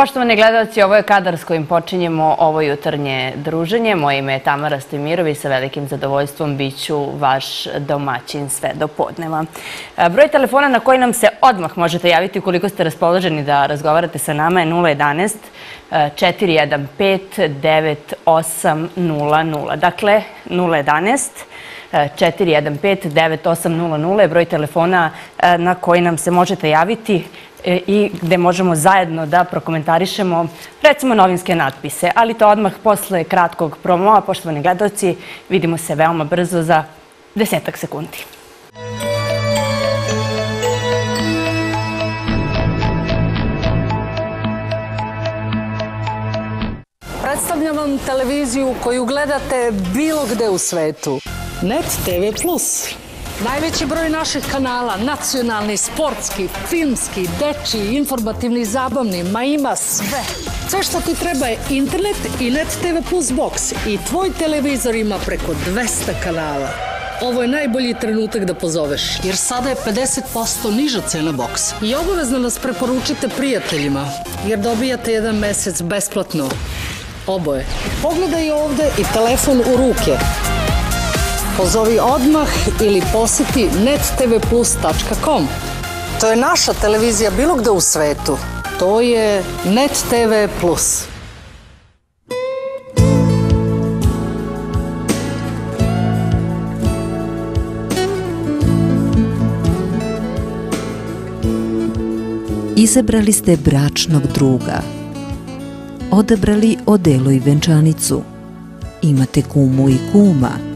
Poštovani gledalci, ovo je kadar s kojim počinjemo ovo jutarnje druženje. Moje ime je Tamara Stojmirović, sa velikim zadovoljstvom biću vaš domaćin sve do podneva. Broj telefona na koji nam se odmah možete javiti ukoliko ste raspoloženi da razgovarate sa nama je 011 415 9800. Dakle, 011 415 9800 je broj telefona na koji nam se možete javiti i gde možemo zajedno da prokomentarišemo recimo novinske natpise, ali to odmah posle kratkog promoa. Poštovani gledalci, vidimo se veoma brzo za desetak sekundi. Predstavljam vam televiziju koju gledate bilo gde u svetu. Net TV Plus. Najveći broj naših kanala, nacionalni, sportski, filmski, dečiji, informativni, zabavni, ma ima sve. Sve što ti treba je internet i Net TV Plus box i tvoj televizor ima preko 200 kanala. Ovo je najbolji trenutak da pozoveš, jer sada je 50% niža cena boksa. I obavezno nas preporučite prijateljima, jer dobijate jedan mesec besplatno. Oboje. Pogledaj ovde i telefon u ruke. Pozovi odmah ili poseti nettvplus.com. To je naša televizija bilo gde u svetu. To je Net TV. Izabrali ste bračnog druga. Odabrali odelo i venčanicu. Imate kumu i kuma.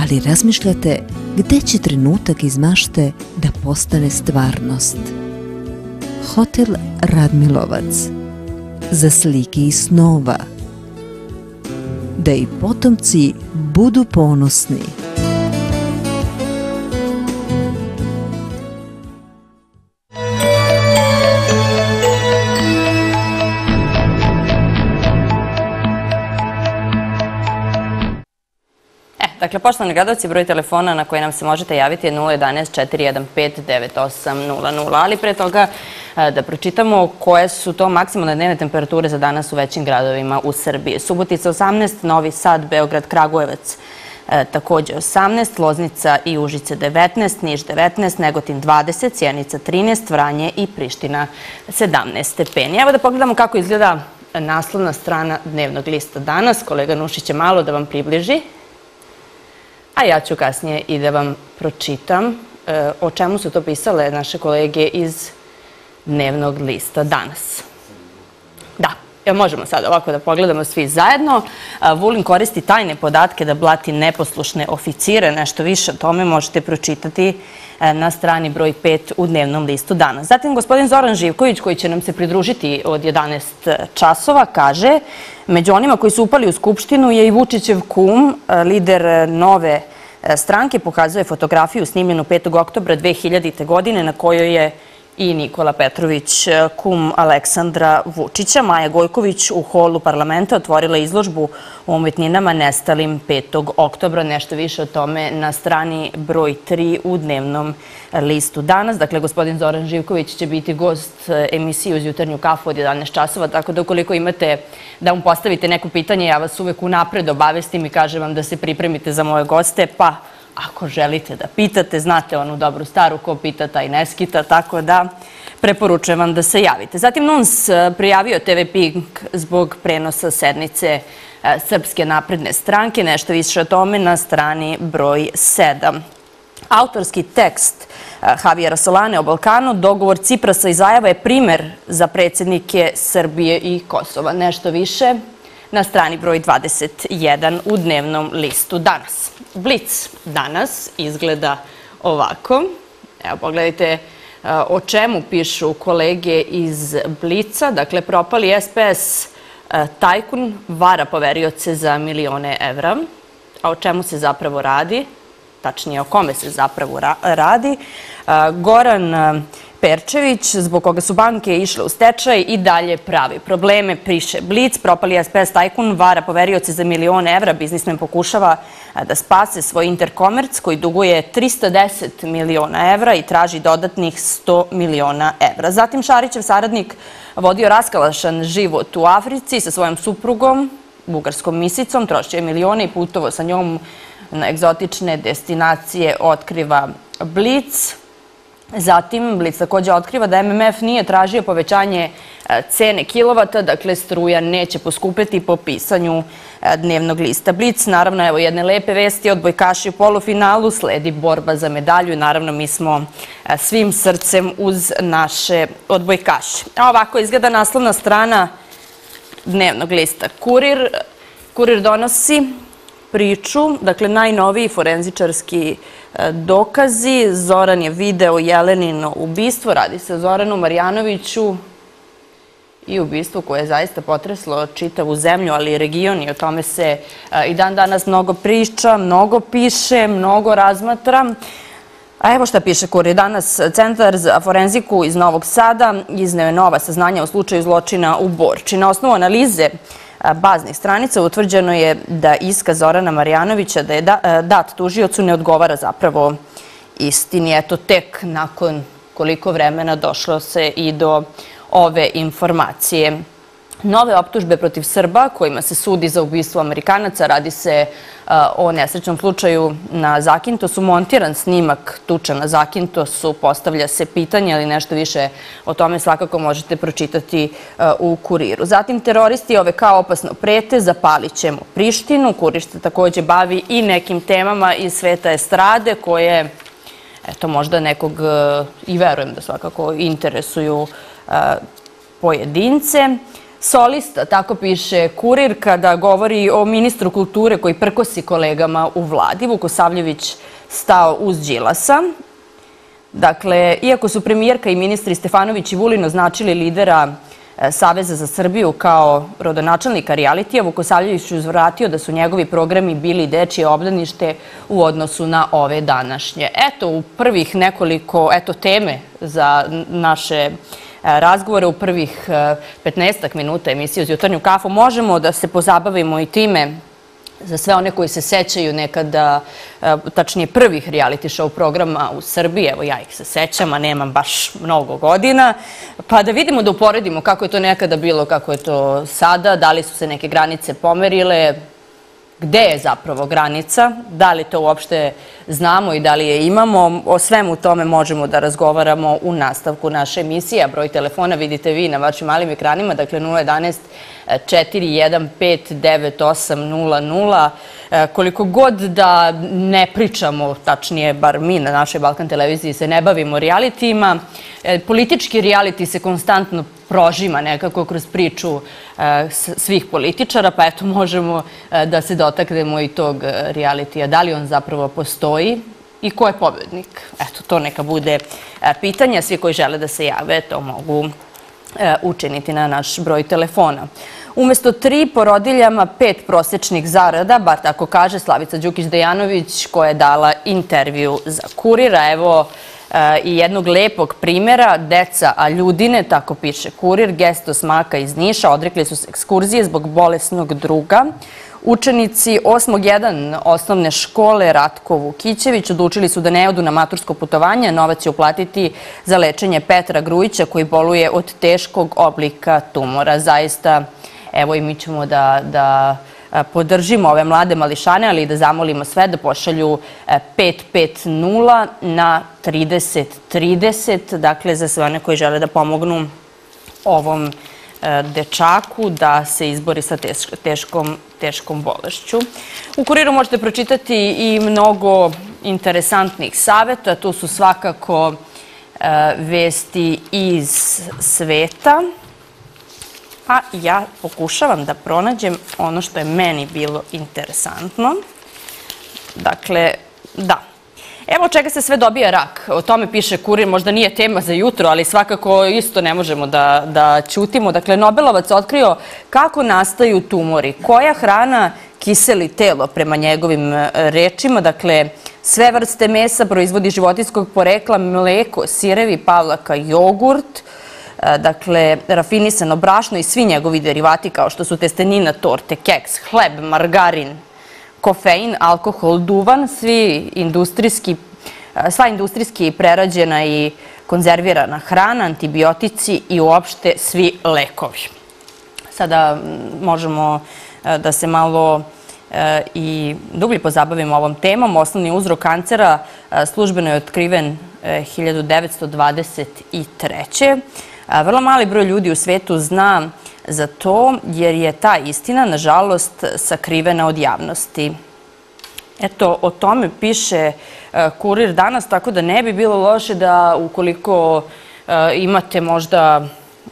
Ali razmišljate gde će trenutak iz mašte da postane stvarnost. Hotel Radmilovac. Za slike i snova. Da i potomci budu ponosni. Dakle, poštovani gledalci, broj telefona na koji nam se možete javiti je 011 415 9800. Ali pre toga e, da pročitamo koje su to maksimalne dnevne temperature za danas u većim gradovima u Srbiji. Subotica 18, Novi Sad, Beograd, Kragujevac e, takođe 18, Loznica i Užice 19, Niš 19, Negotin 20, Sjenica 13, Vranje i Priština 17 stepeni. Evo da pogledamo kako izgleda naslovna strana dnevnog lista danas. Kolega Nušić će malo da vam približi a ja ću kasnije i da vam pročitam e, o čemu su to pisale naše kolege iz dnevnog lista danas. Možemo sad ovako da pogledamo svi zajedno. A, Vulin koristi tajne podatke da blati neposlušne oficire. Nešto više o tome možete pročitati e, na strani broj 5 u dnevnom listu danas. Zatim gospodin Zoran Živković, koji će nam se pridružiti od 11 časova, kaže među onima koji su upali u Skupštinu je i Vučićev kum, e, lider nove e, stranke, pokazuje fotografiju snimljenu 5. oktobra 2000. godine na kojoj je i Nikola Petrović, kum Aleksandra Vučića. Maja Gojković u holu parlamenta otvorila izložbu o umetninama nestalim 5. oktobra. Nešto više o tome na strani broj 3 u dnevnom listu danas. Dakle, gospodin Zoran Živković će biti gost emisije uz jutarnju kafu od 11 časova, tako da ukoliko imate da mu postavite neko pitanje, ja vas uvek unapred obavestim i kažem vam da se pripremite za moje goste, pa ako želite da pitate, znate onu dobru staru ko pita taj ne skita, tako da preporučujem vam da se javite. Zatim NUNS e, prijavio TV Pink zbog prenosa sednice e, Srpske napredne stranke, nešto više o tome na strani broj 7. Autorski tekst e, Javijera Solane o Balkanu, dogovor Ciprasa i Zajeva je primer za predsjednike Srbije i Kosova. Nešto više na strani broj 21 u dnevnom listu danas. Blic danas izgleda ovako. Evo, pogledajte e, o čemu pišu kolege iz Blica. Dakle, propali SPS e, tajkun vara poverioce za milione evra. A o čemu se zapravo radi? Tačnije, o kome se zapravo radi. E, Goran Perčević, zbog koga su banke išle u stečaj i dalje pravi probleme. Priše Blic, propali SPS tajkun, vara poverioce za milione evra. Biznismen pokušava da spase svoj interkomerc koji duguje 310 miliona evra i traži dodatnih 100 miliona evra. Zatim Šarićev saradnik vodio raskalašan život u Africi sa svojom suprugom, bugarskom misicom, trošio milione i putovo sa njom na egzotične destinacije otkriva Blic. Zatim, Blic takođe otkriva da MMF nije tražio povećanje e, cene kilovata, dakle struja neće poskupeti po pisanju e, dnevnog lista. Blic, naravno, evo jedne lepe vesti od bojkaši u polufinalu, sledi borba za medalju i naravno mi smo e, svim srcem uz naše odbojkaše. A ovako izgleda naslovna strana dnevnog lista. Kurir, kurir donosi priču, dakle najnoviji forenzičarski e, dokazi. Zoran je video Jelenino ubistvo, radi se o Zoranu Marjanoviću i ubistvu koje je zaista potreslo čitavu zemlju, ali i region i o tome se e, i dan danas mnogo priča, mnogo piše, mnogo razmatra. A evo šta piše Kurir. Danas Centar za forenziku iz Novog Sada izneo je nova saznanja o slučaju zločina u Borči. Na osnovu analize baznih stranica utvrđeno je da iska Zorana Marjanovića da je dat tužiocu ne odgovara zapravo istini. Eto, tek nakon koliko vremena došlo se i do ove informacije. Nove optužbe protiv Srba kojima se sudi za ubistvo Amerikanaca. Radi se o nesrećnom slučaju na Zakintosu. Montiran snimak tuča na Zakintosu. Postavlja se pitanje, ali nešto više o tome svakako možete pročitati u kuriru. Zatim teroristi ove kao opasno prete, zapalit ćemo Prištinu. Kurir takođe bavi i nekim temama iz sveta estrade koje eto, možda nekog, i verujem da svakako interesuju pojedince solista, tako piše Kurir, kada govori o ministru kulture koji prkosi kolegama u vladi. Vukosavljević stao uz Đilasa. Dakle, iako su premijerka i ministri Stefanović i Vulin označili lidera e, Saveza za Srbiju kao rodonačelnika realitija, Vukosavljević uzvratio da su njegovi programi bili dečije obdanište u odnosu na ove današnje. Eto, u prvih nekoliko, eto, teme za naše razgovore u prvih 15 e, minuta emisije uz jutarnju kafu. Možemo da se pozabavimo i time za sve one koji se sećaju nekada, e, tačnije prvih reality show programa u Srbiji, evo ja ih se sećam, a nemam baš mnogo godina, pa da vidimo, da uporedimo kako je to nekada bilo, kako je to sada, da li su se neke granice pomerile, gde je zapravo granica, da li to uopšte znamo i da li je imamo. O svemu tome možemo da razgovaramo u nastavku naše emisije. Broj telefona vidite vi na vašim malim ekranima, dakle 011 4159800. E, koliko god da ne pričamo, tačnije bar mi na našoj Balkan televiziji se ne bavimo realitijima, e, politički reality se konstantno prožima nekako kroz priču svih političara, pa eto možemo da se dotaknemo i tog realitija. Da li on zapravo postoji i ko je pobednik? Eto, to neka bude pitanja. Svi koji žele da se jave, to mogu učiniti na naš broj telefona. Umesto tri porodiljama pet prosečnih zarada, bar tako kaže Slavica Đukić-Dejanović koja je dala intervju za kurira. Evo e, i jednog lepog primjera, deca a ljudine, tako piše kurir, gestos maka iz Niša, odrekli su se ekskurzije zbog bolesnog druga. Učenici 8.1. osnovne škole Ratko Vukićević odlučili su da ne odu na matursko putovanje. Novac će uplatiti za lečenje Petra Grujića koji boluje od teškog oblika tumora. Zaista Evo i mi ćemo da, da podržimo ove mlade mališane, ali i da zamolimo sve da pošalju 550 na 3030, dakle za sve one koji žele da pomognu ovom dečaku da se izbori sa teškom, teškom bolešću. U kuriru možete pročitati i mnogo interesantnih saveta. Tu su svakako vesti iz sveta a ja pokušavam da pronađem ono što je meni bilo interesantno. Dakle, da. Evo čega se sve dobija rak. O tome piše Kurir, možda nije tema za jutro, ali svakako isto ne možemo da, da ćutimo. Dakle, Nobelovac otkrio kako nastaju tumori, koja hrana kiseli telo prema njegovim e, rečima. Dakle, sve vrste mesa, proizvodi životinskog porekla, mleko, sirevi, pavlaka, jogurt, dakle, rafinisano brašno i svi njegovi derivati kao što su testenina, torte, keks, hleb, margarin, kofein, alkohol, duvan, svi industrijski, e, sva industrijski prerađena i konzervirana hrana, antibiotici i uopšte svi lekovi. Sada možemo e, da se malo e, i dublje pozabavimo ovom temom. Osnovni uzrok kancera službeno je otkriven 1923. Vrlo mali broj ljudi u svetu zna za to, jer je ta istina, nažalost, sakrivena od javnosti. Eto, o tome piše e, Kurir danas, tako da ne bi bilo loše da ukoliko e, imate možda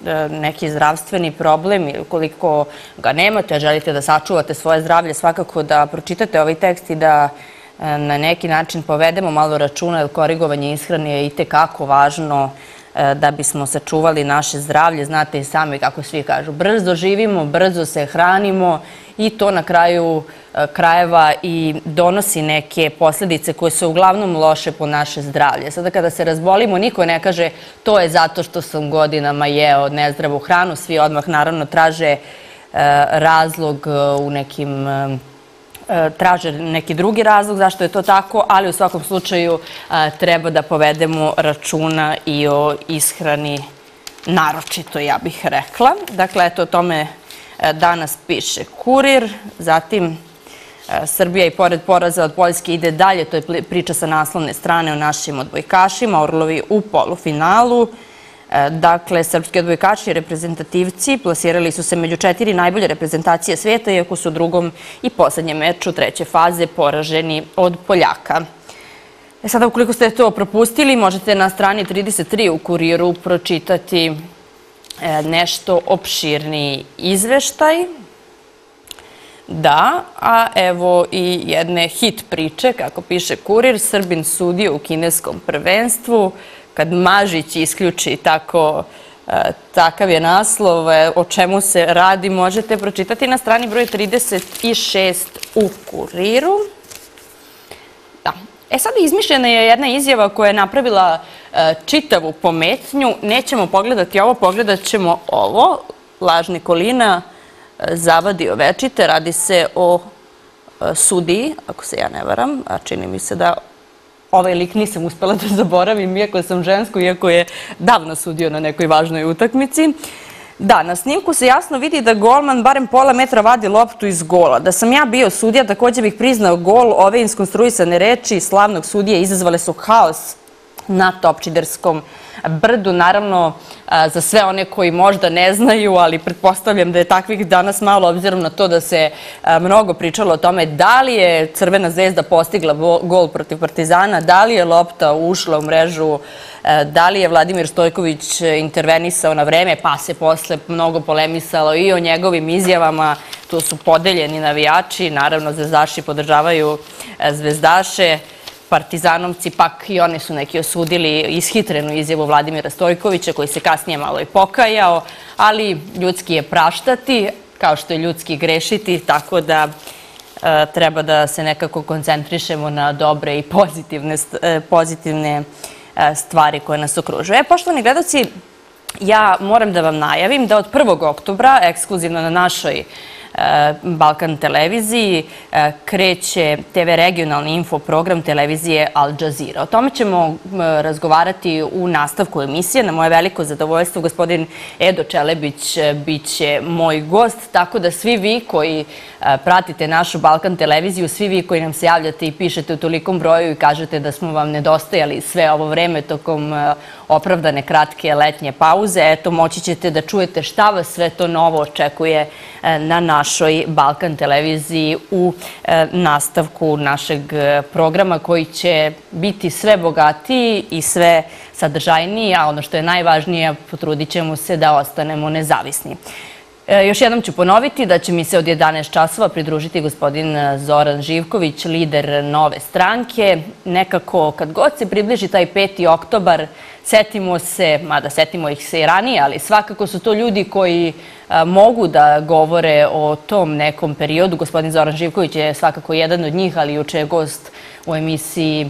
e, neki zdravstveni problem ili ukoliko ga nemate, želite da sačuvate svoje zdravlje, svakako da pročitate ovaj tekst i da na neki način povedemo malo računa, jer korigovanje ishrane je i tekako važno da bismo sačuvali naše zdravlje. Znate i sami kako svi kažu, brzo živimo, brzo se hranimo i to na kraju e, krajeva i donosi neke posljedice koje su uglavnom loše po naše zdravlje. Sada kada se razbolimo, niko ne kaže to je zato što sam godinama jeo nezdravu hranu. Svi odmah naravno traže e, razlog u nekim E, traže neki drugi razlog zašto je to tako, ali u svakom slučaju e, treba da povedemo računa i o ishrani naročito, ja bih rekla. Dakle, eto, o tome e, danas piše Kurir, zatim Srbija i pored poraza od Poljske ide dalje, to je priča sa naslovne strane o našim odbojkašima, Orlovi u polufinalu. E, dakle, srpski odbojkači i reprezentativci plasirali su se među četiri najbolje reprezentacije svijeta, iako su u drugom i poslednjem meču treće faze poraženi od Poljaka. E sada, ukoliko ste to propustili, možete na strani 33 u kuriru pročitati e, nešto opširni izveštaj. Da, a evo i jedne hit priče, kako piše kurir, Srbin sudio u kineskom prvenstvu, kad Mažić isključi tako e, takav je naslov, e, o čemu se radi, možete pročitati na strani broj 36 u kuriru. Da. E sad izmišljena je jedna izjava koja je napravila e, čitavu pometnju. Nećemo pogledati ovo, pogledat ćemo ovo. Laž Nikolina zavadio večite. Radi se o sudiji, ako se ja ne varam, a čini mi se da ovaj lik nisam uspela da zaboravim, iako sam žensko, iako je davno sudio na nekoj važnoj utakmici. Da, na snimku se jasno vidi da golman barem pola metra vadi loptu iz gola. Da sam ja bio sudija, također bih priznao gol. Ove inskonstruisane reči slavnog sudije izazvale su haos na Topčiderskom brdu. Naravno, za sve one koji možda ne znaju, ali pretpostavljam da je takvih danas malo, obzirom na to da se mnogo pričalo o tome da li je Crvena zvezda postigla gol protiv Partizana, da li je lopta ušla u mrežu, da li je Vladimir Stojković intervenisao na vreme, pa se posle mnogo polemisalo i o njegovim izjavama. Tu su podeljeni navijači, naravno zvezdaši podržavaju zvezdaše partizanovci, pak i oni su neki osudili ishitrenu izjavu Vladimira Stojkovića, koji se kasnije malo i pokajao, ali ljudski je praštati, kao što je ljudski grešiti, tako da e, treba da se nekako koncentrišemo na dobre i pozitivne, e, pozitivne e, stvari koje nas okružuju. E, poštovani gledoci, ja moram da vam najavim da od 1. oktobra, ekskluzivno na našoj Balkan televiziji kreće TV regionalni infoprogram televizije Al Jazeera. O tome ćemo razgovarati u nastavku emisije. Na moje veliko zadovoljstvo gospodin Edo Čelebić e, bit će moj gost, tako da svi vi koji pratite našu Balkan televiziju, svi vi koji nam se javljate i pišete u tolikom broju i kažete da smo vam nedostajali sve ovo vreme tokom opravdane kratke letnje pauze, eto moći ćete da čujete šta vas sve to novo očekuje na našu našoj Balkan televiziji u e, nastavku našeg e, programa koji će biti sve bogatiji i sve sadržajniji, a ono što je najvažnije, potrudit ćemo se da ostanemo nezavisni. E, još jednom ću ponoviti da će mi se od 11 časova pridružiti gospodin Zoran Živković, lider nove stranke. Nekako, kad god se približi taj 5. oktobar, setimo se, mada setimo ih se i ranije, ali svakako su to ljudi koji mogu da govore o tom nekom periodu. Gospodin Zoran Živković je svakako jedan od njih, ali juče je gost u emisiji e,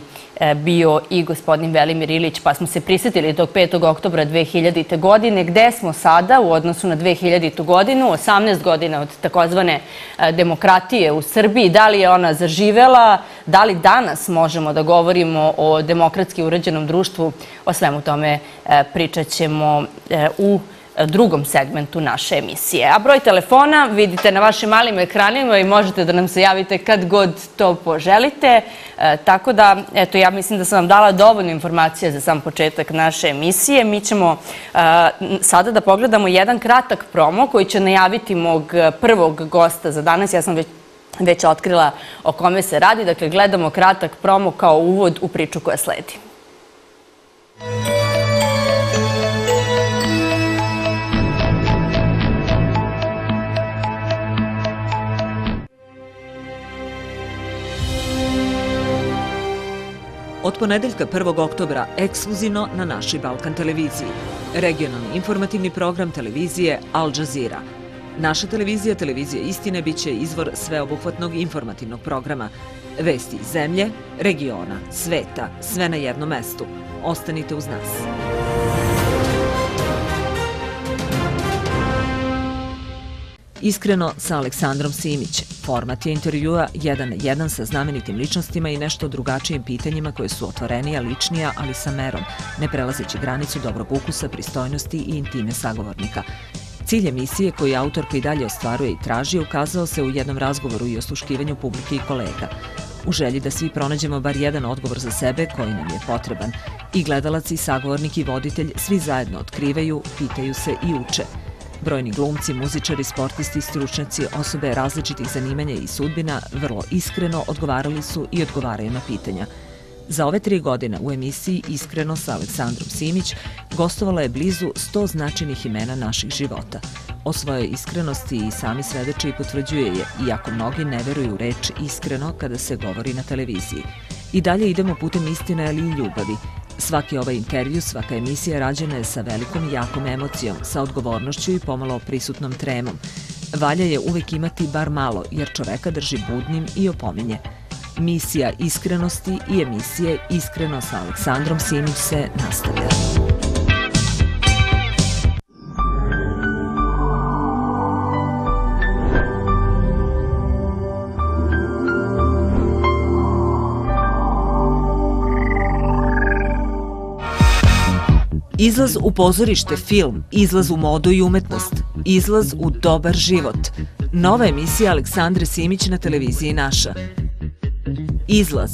bio i gospodin Velimir Ilić, pa smo se prisetili tog 5. oktobra 2000. godine. Gde smo sada u odnosu na 2000. godinu, 18 godina od takozvane e, demokratije u Srbiji, da li je ona zaživela, da li danas možemo da govorimo o demokratski uređenom društvu, o svemu tome e, pričat ćemo u drugom segmentu naše emisije. A broj telefona vidite na vašim malim ekranima i možete da nam se javite kad god to poželite. E, tako da, eto, ja mislim da sam vam dala dovoljno informacija za sam početak naše emisije. Mi ćemo e, sada da pogledamo jedan kratak promo koji će najaviti mog prvog gosta za danas. Ja sam već već otkrila o kome se radi. Dakle, gledamo kratak promo kao uvod u priču koja sledi. Od ponedeljka 1. oktobra ekskluzivno na našoj Balkan televiziji. Regionalni informativni program televizije Al Jazeera. Naša televizija, televizija istine, bit će izvor sveobuhvatnog informativnog programa. Vesti iz zemlje, regiona, sveta, sve na jednom mestu. Ostanite uz nas. Iskreno sa Aleksandrom Simić. Format je intervjua jedan na jedan sa znamenitim ličnostima i nešto drugačijim pitanjima koje su otvorenija, ličnija, ali sa merom, ne prelazeći granicu dobrog ukusa, pristojnosti i intime sagovornika. Cilj emisije koji autorka i dalje ostvaruje i traži ukazao se u jednom razgovoru i osluškivanju publike i kolega. U želji da svi pronađemo bar jedan odgovor za sebe koji nam je potreban. I gledalac i sagovornik i voditelj svi zajedno otkrivaju, pitaju se i uče – Brojni glumci, muzičari, sportisti, stručnjaci, osobe različitih zanimanja i sudbina vrlo iskreno odgovarali su i odgovaraju na pitanja. Za ove tri godine u emisiji Iskreno sa Aleksandrom Simić gostovala je blizu 100 značajnih imena naših života. O svojoj iskrenosti i sami svedoče i potvrđuje je, iako mnogi ne veruju reč iskreno kada se govori na televiziji. I dalje idemo putem istine, ali i ljubavi, Svaki ovaj intervju, svaka emisija rađena je sa velikom i jakom emocijom, sa odgovornošću i pomalo prisutnom tremom. Valja je uvek imati bar malo, jer čoveka drži budnim i opominje. Misija iskrenosti i emisije Iskreno sa Aleksandrom Simić se nastavlja. Izlaz u pozorište, film, izlaz u modu i umetnost, izlaz u dobar život. Nova emisija Aleksandre Simić na televiziji Naša. Izlaz.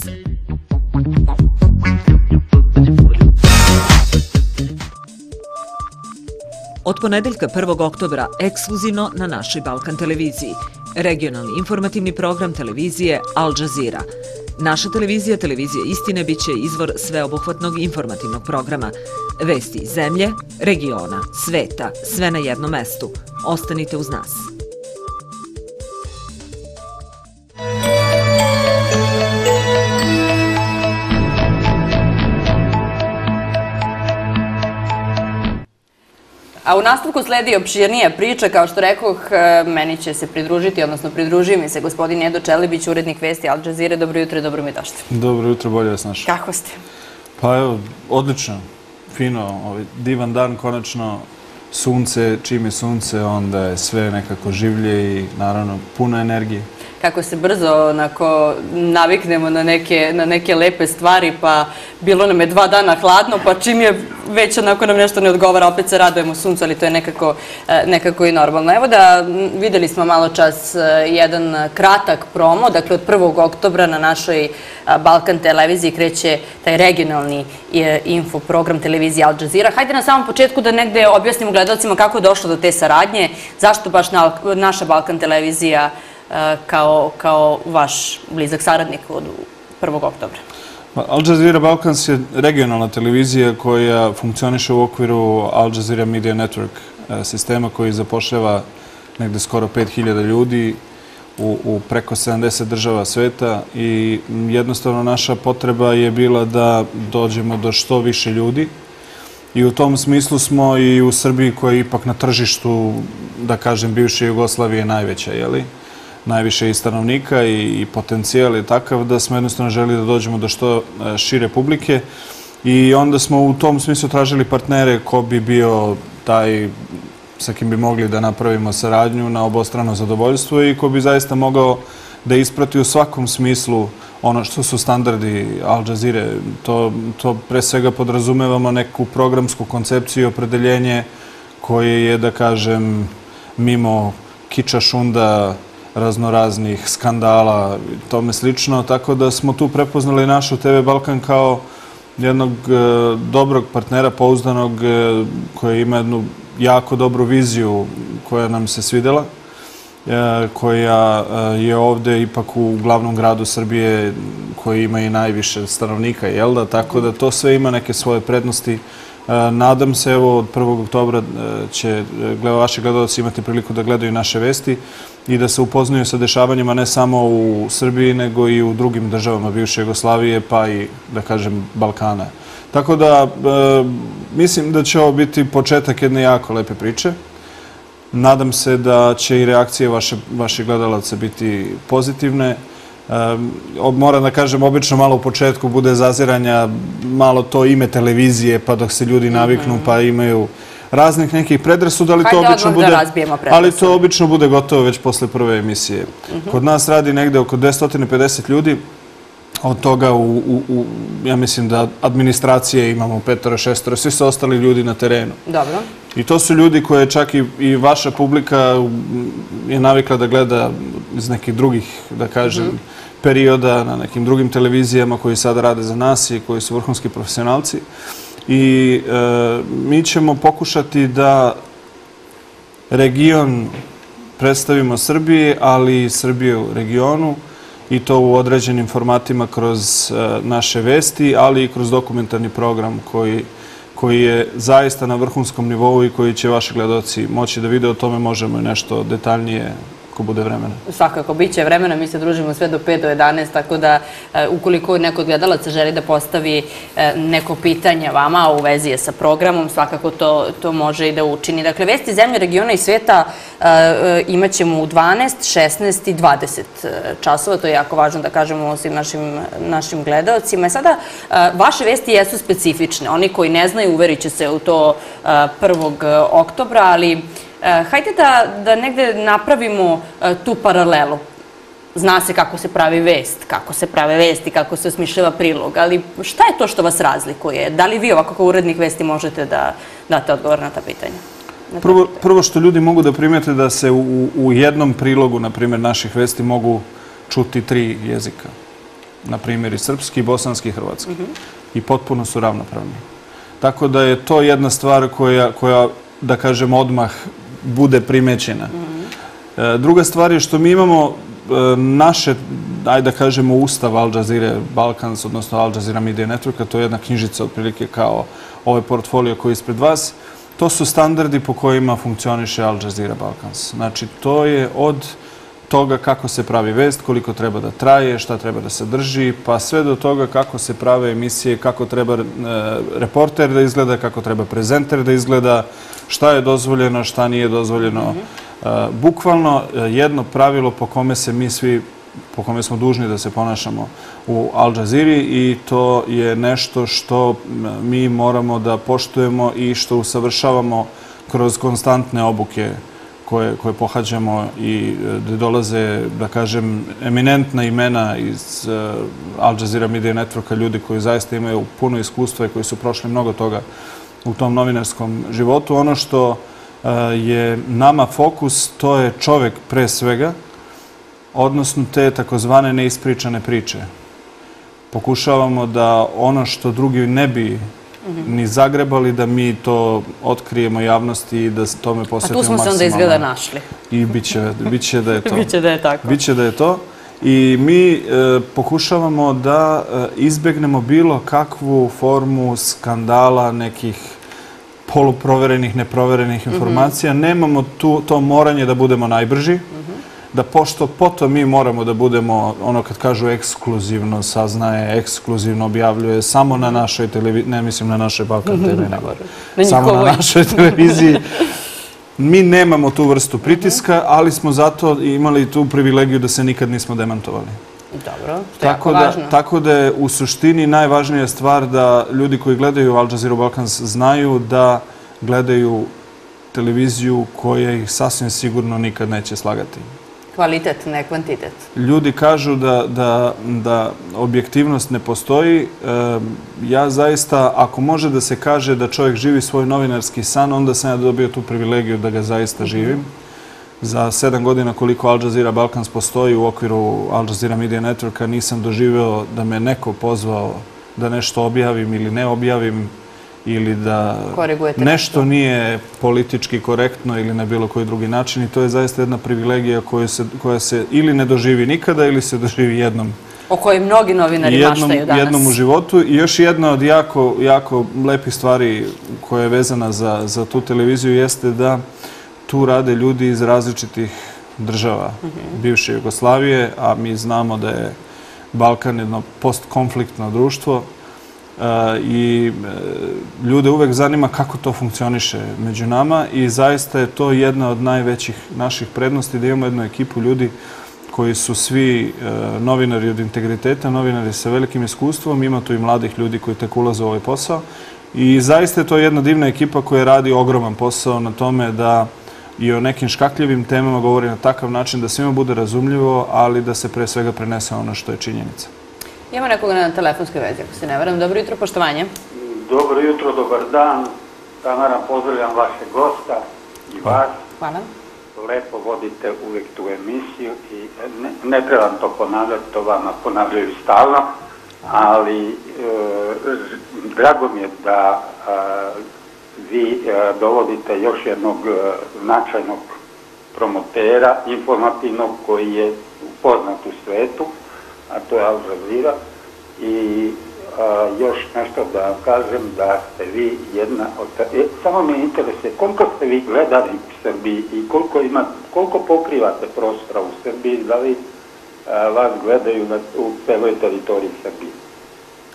Od ponedeljka 1. oktobra ekskluzivno na našoj Balkan televiziji. Regionalni informativni program televizije Al Jazeera. Naša televizija, televizija istine, bit će izvor sveobuhvatnog informativnog programa. Vesti iz zemlje, regiona, sveta, sve na jednom mestu. Ostanite uz nas. A u nastavku sledi opširnija priča, kao što rekoh, e, meni će se pridružiti, odnosno pridruži mi se gospodin Edo Čelibić, urednik vesti Al Jazeera. Dobro jutro, dobro mi došli. Dobro jutro, bolje vas našli. Kako ste? Pa evo, odlično, fino, ovaj, divan dan, konačno sunce, čim je sunce, onda je sve nekako življe i naravno puno energije kako se brzo onako naviknemo na neke, na neke lepe stvari, pa bilo nam je dva dana hladno, pa čim je već onako nam nešto ne odgovara, opet se radujemo suncu, ali to je nekako, e, nekako i normalno. Evo da videli smo malo čas e, jedan kratak promo, dakle od 1. oktobra na našoj Balkan televiziji kreće taj regionalni e, info program televizije Al Jazeera. Hajde na samom početku da negde objasnimo gledalcima kako je došlo do te saradnje, zašto baš naša Balkan televizija E, kao, kao vaš blizak saradnik od 1. oktobra? Al Jazeera Balkans je regionalna televizija koja funkcioniše u okviru Al Jazeera Media Network e, sistema koji zapošljava negde skoro 5000 ljudi u, u preko 70 država sveta i jednostavno naša potreba je bila da dođemo do što više ljudi i u tom smislu smo i u Srbiji koja je ipak na tržištu, da kažem, bivše Jugoslavije najveća, jeli? Najviše i stanovnika i, i potencijal je takav da smo jednostavno želi da dođemo do što e, šire publike i onda smo u tom smislu tražili partnere ko bi bio taj sa kim bi mogli da napravimo saradnju na obostrano zadovoljstvo i ko bi zaista mogao da isprati u svakom smislu ono što su standardi Al Jazeera. To, to pre svega podrazumevamo neku programsku koncepciju i opredeljenje koje je, da kažem, mimo kiča šunda, raznoraznih skandala i tome slično, tako da smo tu prepoznali našu TV Balkan kao jednog e, dobrog partnera, pouzdanog, e, koji ima jednu jako dobru viziju koja nam se svidela, e, koja e, je ovde ipak u glavnom gradu Srbije koji ima i najviše stanovnika, jel da? Tako da to sve ima neke svoje prednosti. Nadam se, evo, od 1. oktobra će vaši gledalci imati priliku da gledaju naše vesti i da se upoznaju sa dešavanjima ne samo u Srbiji, nego i u drugim državama bivše Jugoslavije, pa i, da kažem, Balkana. Tako da, mislim da će ovo biti početak jedne jako lepe priče. Nadam se da će i reakcije vaše, vaših gledalaca biti pozitivne. moram da kažem, obično malo u početku bude zaziranja malo to ime televizije, pa dok se ljudi naviknu, pa imaju raznih nekih predrasuda, ali to obično da bude... Ali to obično bude gotovo već posle prve emisije. Kod nas radi negde oko 250 ljudi, od toga u, u, u, ja mislim da administracije imamo petoro, šestoro, svi su ostali ljudi na terenu. Dobro. I to su ljudi koje čak i, i vaša publika je navikla da gleda iz nekih drugih, da kažem, mm perioda na nekim drugim televizijama koji sada rade za nas i koji su vrhunski profesionalci. I e, mi ćemo pokušati da region predstavimo Srbiji, ali i Srbiju u regionu i to u određenim formatima kroz e, naše vesti, ali i kroz dokumentarni program koji, koji je zaista na vrhunskom nivou i koji će vaši gledoci moći da vide. O tome možemo i nešto detaljnije ako bude vremena. Svakako, bit će vremena, mi se družimo sve do 5 do 11, tako da e, ukoliko neko od gledalaca želi da postavi e, neko pitanje vama u vezi je sa programom, svakako to, to može i da učini. Dakle, vesti zemlje, regiona i sveta e, imat ćemo u 12, 16 i 20 časova, to je jako važno da kažemo svim našim, našim gledalcima. Sada, vaše vesti jesu specifične. Oni koji ne znaju uverit će se u to 1. oktobra, ali E, hajde da, da negde napravimo e, tu paralelu. Zna se kako se pravi vest, kako se prave vesti, kako se osmišljava prilog, ali šta je to što vas razlikuje? Da li vi ovako kao urednik vesti možete da date odgovor na ta pitanja? Prvo, prvo što ljudi mogu da primete da se u, u jednom prilogu, na primjer, naših vesti mogu čuti tri jezika. Na primjer, i srpski, i bosanski, i hrvatski. Mm -hmm. I potpuno su ravnopravni. Tako da je to jedna stvar koja, koja da kažem, odmah bude primećena. E, druga stvar je što mi imamo e, naše, ajde da kažemo, ustav Al Jazeera Balkans, odnosno Al Jazeera Media Networka, to je jedna knjižica otprilike kao ovaj portfolio koji je ispred vas. To su standardi po kojima funkcioniše Al Jazeera Balkans. Znači, to je od toga kako se pravi vest, koliko treba da traje, šta treba da se drži, pa sve do toga kako se prave emisije, kako treba e, reporter da izgleda, kako treba prezenter da izgleda, šta je dozvoljeno, šta nije dozvoljeno. Mm -hmm. Bukvalno e, jedno pravilo po kome se mi svi po kome smo dužni da se ponašamo u Al Jazeera i to je nešto što mi moramo da poštujemo i što usavršavamo kroz konstantne obuke koje, koje pohađamo i e, gde dolaze, da kažem, eminentna imena iz Al Jazeera Media Networka, ljudi koji zaista imaju puno iskustva i koji su prošli mnogo toga u tom novinarskom životu. Ono što e, je nama fokus, to je čovek pre svega, odnosno te takozvane neispričane priče. Pokušavamo da ono što drugi ne bi ni zagrebali, da mi to otkrijemo javnosti i da tome posvetimo maksimalno. A tu smo se onda izgleda našli. I bit će, bit će da je to. Biće da je tako. Biće da je to. I mi e, pokušavamo da e, izbegnemo bilo kakvu formu skandala, nekih poluproverenih, neproverenih mhm. informacija. Nemamo tu, to moranje da budemo najbrži, da pošto potom mi moramo da budemo, ono kad kažu ekskluzivno saznaje, ekskluzivno objavljuje samo na našoj televiziji, ne mislim na našoj Balkan TV, nego samo na našoj televiziji. Mi nemamo tu vrstu pritiska, ali smo zato imali tu privilegiju da se nikad nismo demantovali. Dobro, što je jako Tako da, važno. tako da je u suštini najvažnija stvar da ljudi koji gledaju Al Jazeera Balkans znaju da gledaju televiziju koja ih sasvim sigurno nikad neće slagati. Kvalitet, ne kvantitet. Ljudi kažu da, da, da objektivnost ne postoji. E, ja zaista, ako može da se kaže da čovjek živi svoj novinarski san, onda sam ja dobio tu privilegiju da ga zaista živim. Za sedam godina koliko Al Jazeera Balkans postoji u okviru Al Jazeera Media Networka nisam doživeo da me neko pozvao da nešto objavim ili ne objavim ili da nešto nije politički korektno ili na bilo koji drugi način i to je zaista jedna privilegija koju se, koja se ili ne doživi nikada ili se doživi jednom O kojoj mnogi novinari jednom, maštaju danas. jednom u životu. I još jedna od jako, jako lepih stvari koja je vezana za, za tu televiziju jeste da tu rade ljudi iz različitih država bivše Jugoslavije, a mi znamo da je Balkan jedno postkonfliktno društvo i e, ljude uvek zanima kako to funkcioniše među nama i zaista je to jedna od najvećih naših prednosti da imamo jednu ekipu ljudi koji su svi e, novinari od integriteta, novinari sa velikim iskustvom, ima tu i mladih ljudi koji tek ulaze u ovaj posao. I zaista je to jedna divna ekipa koja radi ogroman posao na tome da i o nekim škakljivim temama govori na takav način da svima bude razumljivo, ali da se pre svega prenese ono što je činjenica. Imamo nekoga na telefonskoj vezi, ako se ne varam. Dobro jutro, poštovanje. Dobro jutro, dobar dan. Tamara, pozdravljam vaše gosta i vas. Hvala. Lepo vodite uvijek tu emisiju i ne, ne trebam to ponavljati, to vama ponavljaju stalno, ali e, drago mi je da e, vi e, dovodite još jednog e, značajnog promotera informativnog koji je poznat u svetu, a to je Al Jazeera. I a, još nešto da vam kažem da ste vi jedna od... E, samo me interesuje koliko ste vi gledali u Srbiji i koliko, ima, koliko pokrivate prostora u Srbiji, da li a, vas gledaju na, u celoj teritoriji Srbije?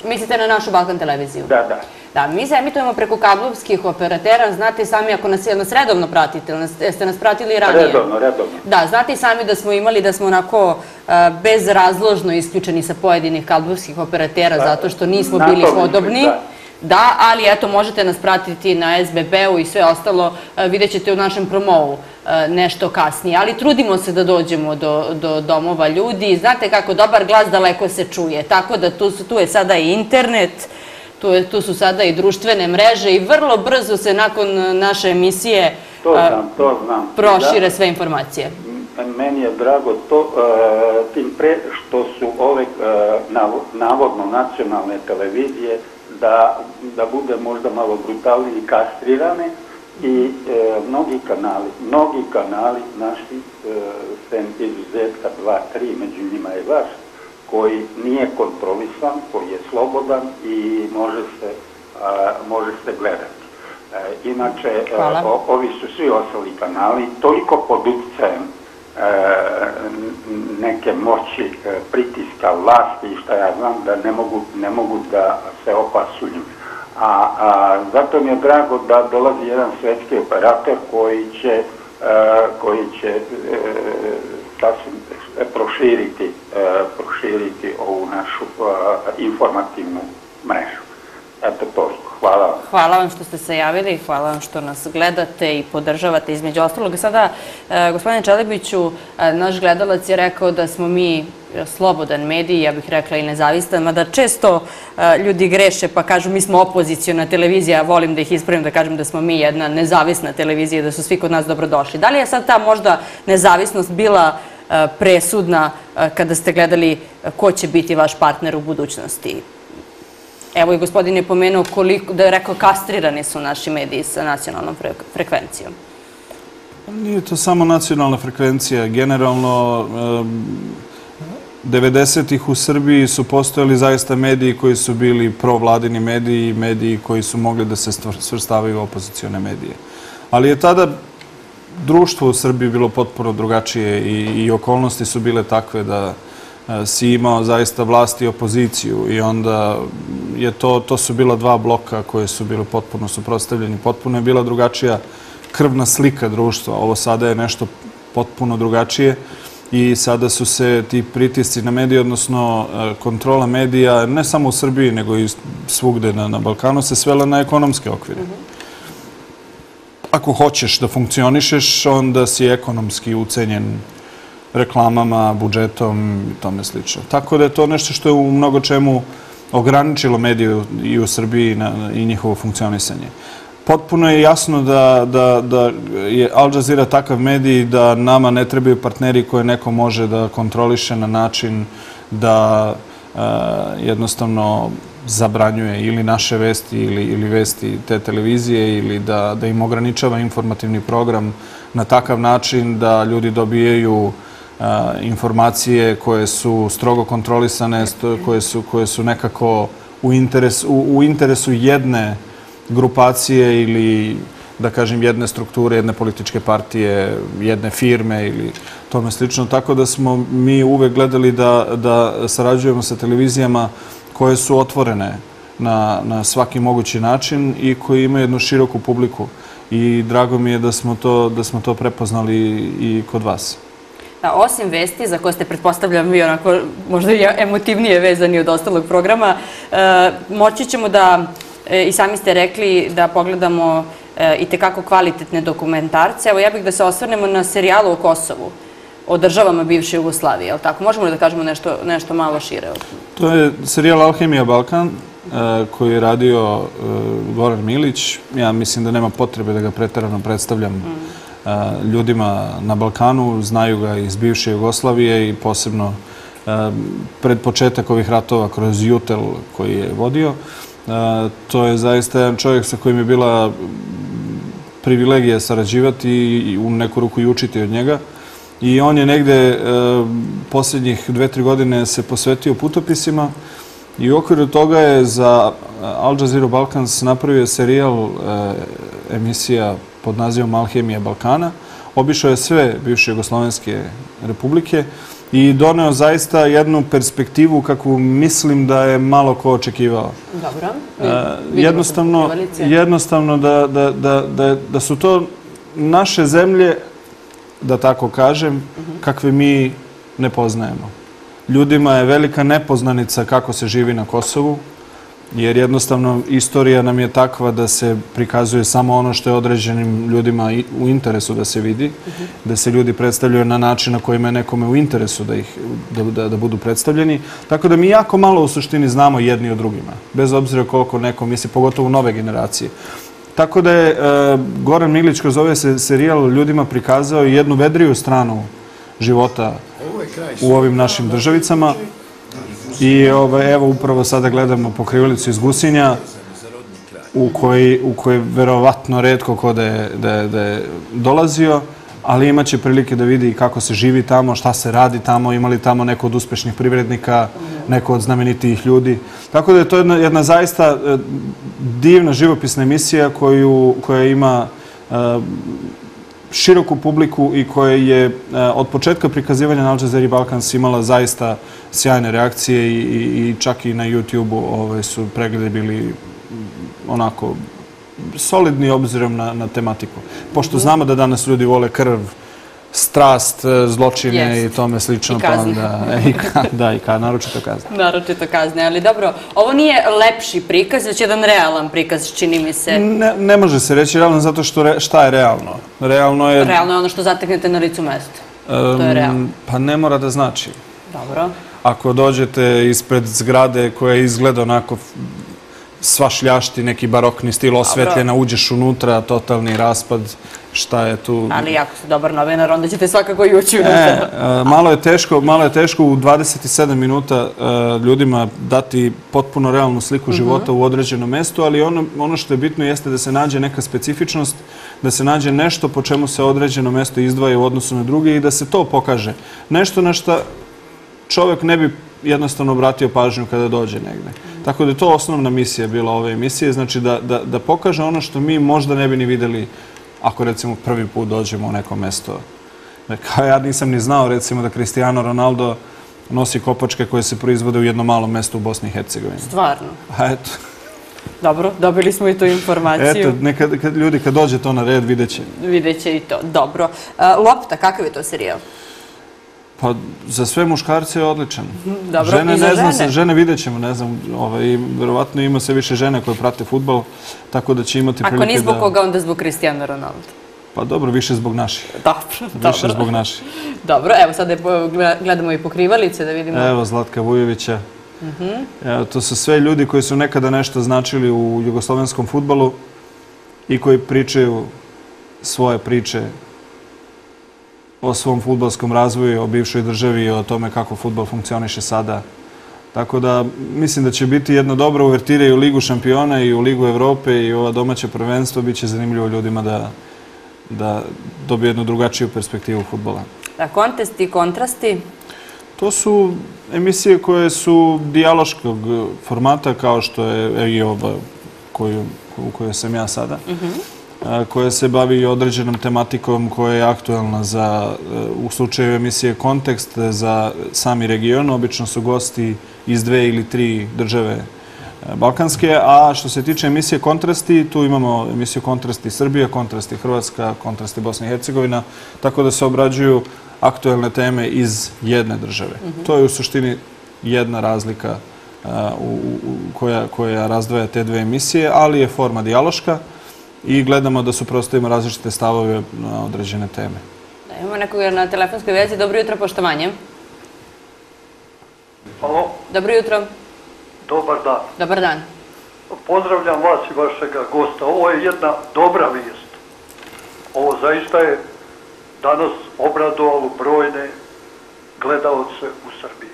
Mislite na našu Balkan televiziju? Da, da. Da, mi se emitujemo preko kablovskih operatera, znate sami ako nas, nas redovno pratite, nas, jeste nas pratili ranije? Redovno, redovno. Da, znate i sami da smo imali da smo onako a, bezrazložno isključeni sa pojedinih kablovskih operatera zato što nismo bili podobni. da. Da, ali eto, možete nas pratiti na SBB-u i sve ostalo, a, vidjet ćete u našem promovu a, nešto kasnije. Ali trudimo se da dođemo do, do domova ljudi. Znate kako dobar glas daleko se čuje, tako da tu, tu je sada i internet, tu, je, tu su sada i društvene mreže i vrlo brzo se nakon naše emisije To a, znam, to znam. prošire sve informacije. Meni je drago to, e, tim pre što su ove e, nav- navodno nacionalne televizije da, da bude možda malo brutalnije kastrirane i e, mnogi kanali, mnogi kanali naši, e, sem izuzetka 2, 3, među njima je vaš, koji nije kontrolisan, koji je slobodan i može se, a, može se gledati. E, inače, e, Hvala. o- ovi su svi ostali kanali toliko pod utjecajem e, neke moći, e, pritiska vlasti i šta ja znam da ne mogu, ne mogu da se opasuju. A, a zato mi je drago da dolazi jedan svetski operator koji će, e, koji će e, sasvim proširiti, e, proširiti ovu našu e, informativnu mrežu. Eto toliko. Hvala vam. Hvala vam što ste se javili, hvala vam što nas gledate i podržavate između ostalog. Sada, e, gospodine Čelebiću, e, naš gledalac je rekao da smo mi slobodan medij, ja bih rekla i nezavistan, mada često e, ljudi greše pa kažu mi smo opozicijona televizija, ja volim da ih ispravim da kažem da smo mi jedna nezavisna televizija, da su svi kod nas dobrodošli. Da li je sad ta možda nezavisnost bila e, presudna e, kada ste gledali e, ko će biti vaš partner u budućnosti? Evo i gospodin je pomenuo koliko, da je rekao kastrirani su naši mediji sa nacionalnom fre- frekvencijom. Nije to samo nacionalna frekvencija. Generalno, em, 90-ih u Srbiji su postojali zaista mediji koji su bili provladini mediji i mediji koji su mogli da se stvr- svrstavaju u opozicione medije. Ali je tada društvo u Srbiji bilo potpuno drugačije i, i okolnosti su bile takve da e, si imao zaista vlast i opoziciju i onda je to, to su bila dva bloka koje su bile potpuno suprostavljeni. Potpuno je bila drugačija krvna slika društva. Ovo sada je nešto potpuno drugačije i sada su se ti pritisci na medije, odnosno e, kontrola medija, ne samo u Srbiji, nego i svugde na, na Balkanu, se svela na ekonomske okvire. Ako hoćeš da funkcionišeš, onda si ekonomski ucenjen reklamama, budžetom i tome slično. Tako da je to nešto što je u mnogo čemu ograničilo mediju i u Srbiji na, i njihovo funkcionisanje. Potpuno je jasno da, da, da je Al Jazeera takav medij da nama ne trebaju partneri koje neko može da kontroliše na način da e, jednostavno zabranjuje ili naše vesti ili, ili vesti te televizije ili da, da im ograničava informativni program na takav način da ljudi dobijaju informacije koje su strogo kontrolisane, koje su, koje su nekako u, interes, u interesu jedne grupacije ili da kažem jedne strukture, jedne političke partije, jedne firme ili tome slično. Tako da smo mi uvek gledali da, da sarađujemo sa televizijama koje su otvorene na, na svaki mogući način i koji imaju jednu široku publiku. I drago mi je da smo to, da smo to prepoznali i kod vas. Da, osim vesti, za koje ste, pretpostavljam, vi onako možda i emotivnije vezani od ostalog programa, e, moći ćemo da, e, i sami ste rekli, da pogledamo e, i tekako kvalitetne dokumentarce. Evo, ja bih da se osvrnemo na serijalu o Kosovu, o državama bivše Jugoslavije, je li tako? Možemo li da kažemo nešto, nešto malo šire? To je serijal Alhemija Balkan, koji je radio Goran Milić. Ja mislim da nema potrebe da ga pretarano predstavljam mm ljudima na Balkanu, znaju ga iz bivše Jugoslavije i posebno pred početak ovih ratova kroz Jutel koji je vodio. To je zaista jedan čovjek sa kojim je bila privilegija sarađivati i u neku ruku i učiti od njega. I on je negde posljednjih dve, tri godine se posvetio putopisima i u okviru toga je za Al Jazeera Balkans napravio serijal emisija pod nazivom Alhemija Balkana. Obišao je sve bivše Jugoslovenske republike i doneo zaista jednu perspektivu kakvu mislim da je malo ko očekivao. Dobro. E, jednostavno, jednostavno da, da, da, da, da su to naše zemlje, da tako kažem, kakve mi ne poznajemo. Ljudima je velika nepoznanica kako se živi na Kosovu, jer jednostavno istorija nam je takva da se prikazuje samo ono što je određenim ljudima u interesu da se vidi, da se ljudi predstavljaju na način na kojima je nekome u interesu da, ih, da, da, da budu predstavljeni. Tako da mi jako malo u suštini znamo jedni o drugima, bez obzira koliko neko misli, pogotovo nove generacije. Tako da je uh, Goran Milić kroz ove se serijal ljudima prikazao jednu vedriju stranu života u ovim našim državicama. I ovaj, evo upravo sada gledamo pokrivalicu iz Gusinja u koji, u koji verovatno redko ko da je, da, je, da dolazio, ali imaće prilike da vidi kako se živi tamo, šta se radi tamo, imali tamo neko od uspešnih privrednika, neko od znamenitijih ljudi. Tako da je to jedna, jedna zaista e, divna živopisna emisija koju, koja ima uh, široku publiku i koja je e, od početka prikazivanja na Al Jazeera Balkans imala zaista sjajne reakcije i, i, i čak i na YouTube-u ovaj, su preglede bili onako solidni obzirom na, na tematiku. Pošto znamo da danas ljudi vole krv, strast, e, zločine i tome slično. I kazne. Pa onda, i, da, i ka, naročito kazne. Naročito kazne, ali dobro, ovo nije lepši prikaz, već jedan realan prikaz, čini mi se. Ne, ne može se reći realno zato što re, šta je realno? Realno je... Realno je ono što zateknete na licu mesta. Um, to je realno. Pa ne mora da znači. Dobro. Ako dođete ispred zgrade koja izgleda onako sva šljašti, neki barokni stil osvetljena, uđeš unutra, totalni raspad, šta je tu... Ali ako ste dobar novinar, onda ćete svakako i ući unutra. E, malo je teško, malo je teško u 27 minuta e, ljudima dati potpuno realnu sliku života u određenom mestu, ali ono, ono što je bitno jeste da se nađe neka specifičnost, da se nađe nešto po čemu se određeno mesto izdvaja u odnosu na druge i da se to pokaže. Nešto na što čovek ne bi jednostavno obratio pažnju kada dođe negde. Tako da je to osnovna misija bila ove emisije, znači da, da, da pokaže ono što mi možda ne bi ni videli ako recimo prvi put dođemo u neko mesto. Kao ja nisam ni znao recimo da Cristiano Ronaldo nosi kopačke koje se proizvode u jednom malom mestu u Bosni i Hercegovini. Stvarno? A eto. Dobro, dobili smo i tu informaciju. Eto, nekad, kad, ljudi kad dođe to na red, vidjet će. Vidjet će i to. Dobro. E, Lopta, kakav je to serijal? Pa za sve muškarce je odličan. dobro. Žene, I za ne znam, žene? žene vidjet ćemo, ne znam, ovaj, verovatno ima sve više žene koje prate futbol, tako da će imati Ako prilike ni zbog da... koga, onda zbog Cristiano Ronaldo. Pa dobro, više zbog naših. Dobro, Više dobro. zbog naših. Dobro, evo sada gledamo i pokrivalice da vidimo. Evo Zlatka Vujovića. Mhm. Evo, to su sve ljudi koji su nekada nešto značili u jugoslovenskom futbalu i koji pričaju svoje priče o svom futbalskom razvoju, o bivšoj državi i o tome kako futbal funkcioniše sada. Tako da mislim da će biti jedna dobra uvertira i u Ligu šampiona i u Ligu Evrope i ova domaća prvenstva. Biće zanimljivo ljudima da, da dobiju jednu drugačiju perspektivu futbola. Da, kontesti i kontrasti. To su emisije koje su dijaloškog formata, kao što je i ova koju, u kojoj sam ja sada, a, koja se bavi određenom tematikom koja je aktuelna za, e, u slučaju emisije Kontekst, za sami region. Obično su gosti iz dve ili tri države e, balkanske, a što se tiče emisije Kontrasti, tu imamo emisiju Kontrasti Srbija, Kontrasti Hrvatska, Kontrasti Bosna i Hercegovina, tako da se obrađuju aktuelne teme iz jedne države. To je u suštini jedna razlika a, u, u, koja, koja razdvaja te dve emisije, ali je forma dijaloška i gledamo da suprotstavimo različite stavove na određene teme. Da, imamo nekoga na telefonskoj vezi. Dobro jutro, poštovanje. Alo, Dobro jutro. dobar dan. Dobar dan. Pozdravljam vas i vašega gosta. Ovo je jedna dobra vijest. Ovo zaista je danas obradovalo brojne gledaoce u Srbiji.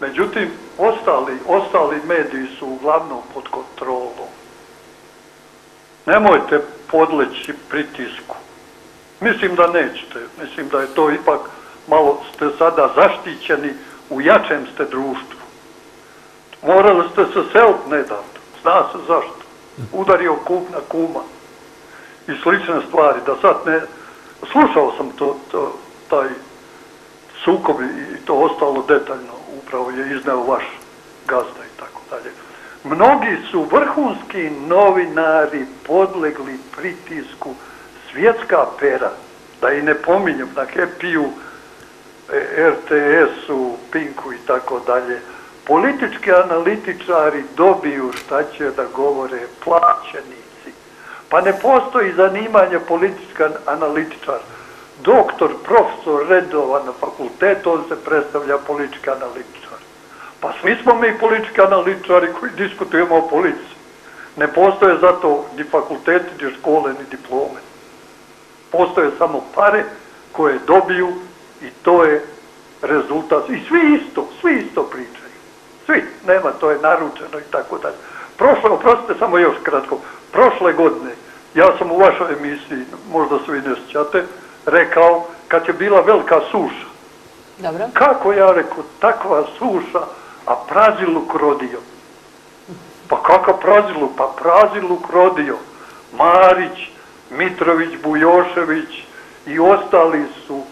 Međutim, ostali, ostali mediji su uglavnom pod kontrolom. Nemojte podleći pritisku. Mislim da nećete. Mislim da je to ipak malo ste sada zaštićeni u jačem ste društvu. Morali ste se seliti nedavno. Zna se zašto. Udario kum na kuma. I slične stvari. Da sad ne... Slušao sam to, to taj sukob i to ostalo detaljno. Upravo je izneo vaš gazda i tako dalje. Mnogi su vrhunski novinari podlegli pritisku svjetska pera, da i ne pominjem, na Happy-u, e, RTS-u, Pinku i tako dalje. Politički analitičari dobiju šta će da govore plaćenici. Pa ne postoji zanimanje politička analitičar. Doktor, profesor redova na fakultetu, on se predstavlja politički analitičar. Pa svi smo mi politički analitičari koji diskutujemo o politici. Ne postoje zato ni fakulteti, ni škole, ni diplome. Postoje samo pare koje dobiju i to je rezultat. I svi isto, svi isto pričaju. Svi, nema, to je naručeno i tako dalje. Prošle, oprostite samo još kratko, prošle godine, ja sam u vašoj emisiji, možda se vi ne sjećate, rekao kad je bila velika suša. Dobro. Kako ja rekao, takva suša, a praziluk rodio. Pa kakav praziluk? Pa praziluk rodio. Marić, Mitrović, Bujošević i ostali su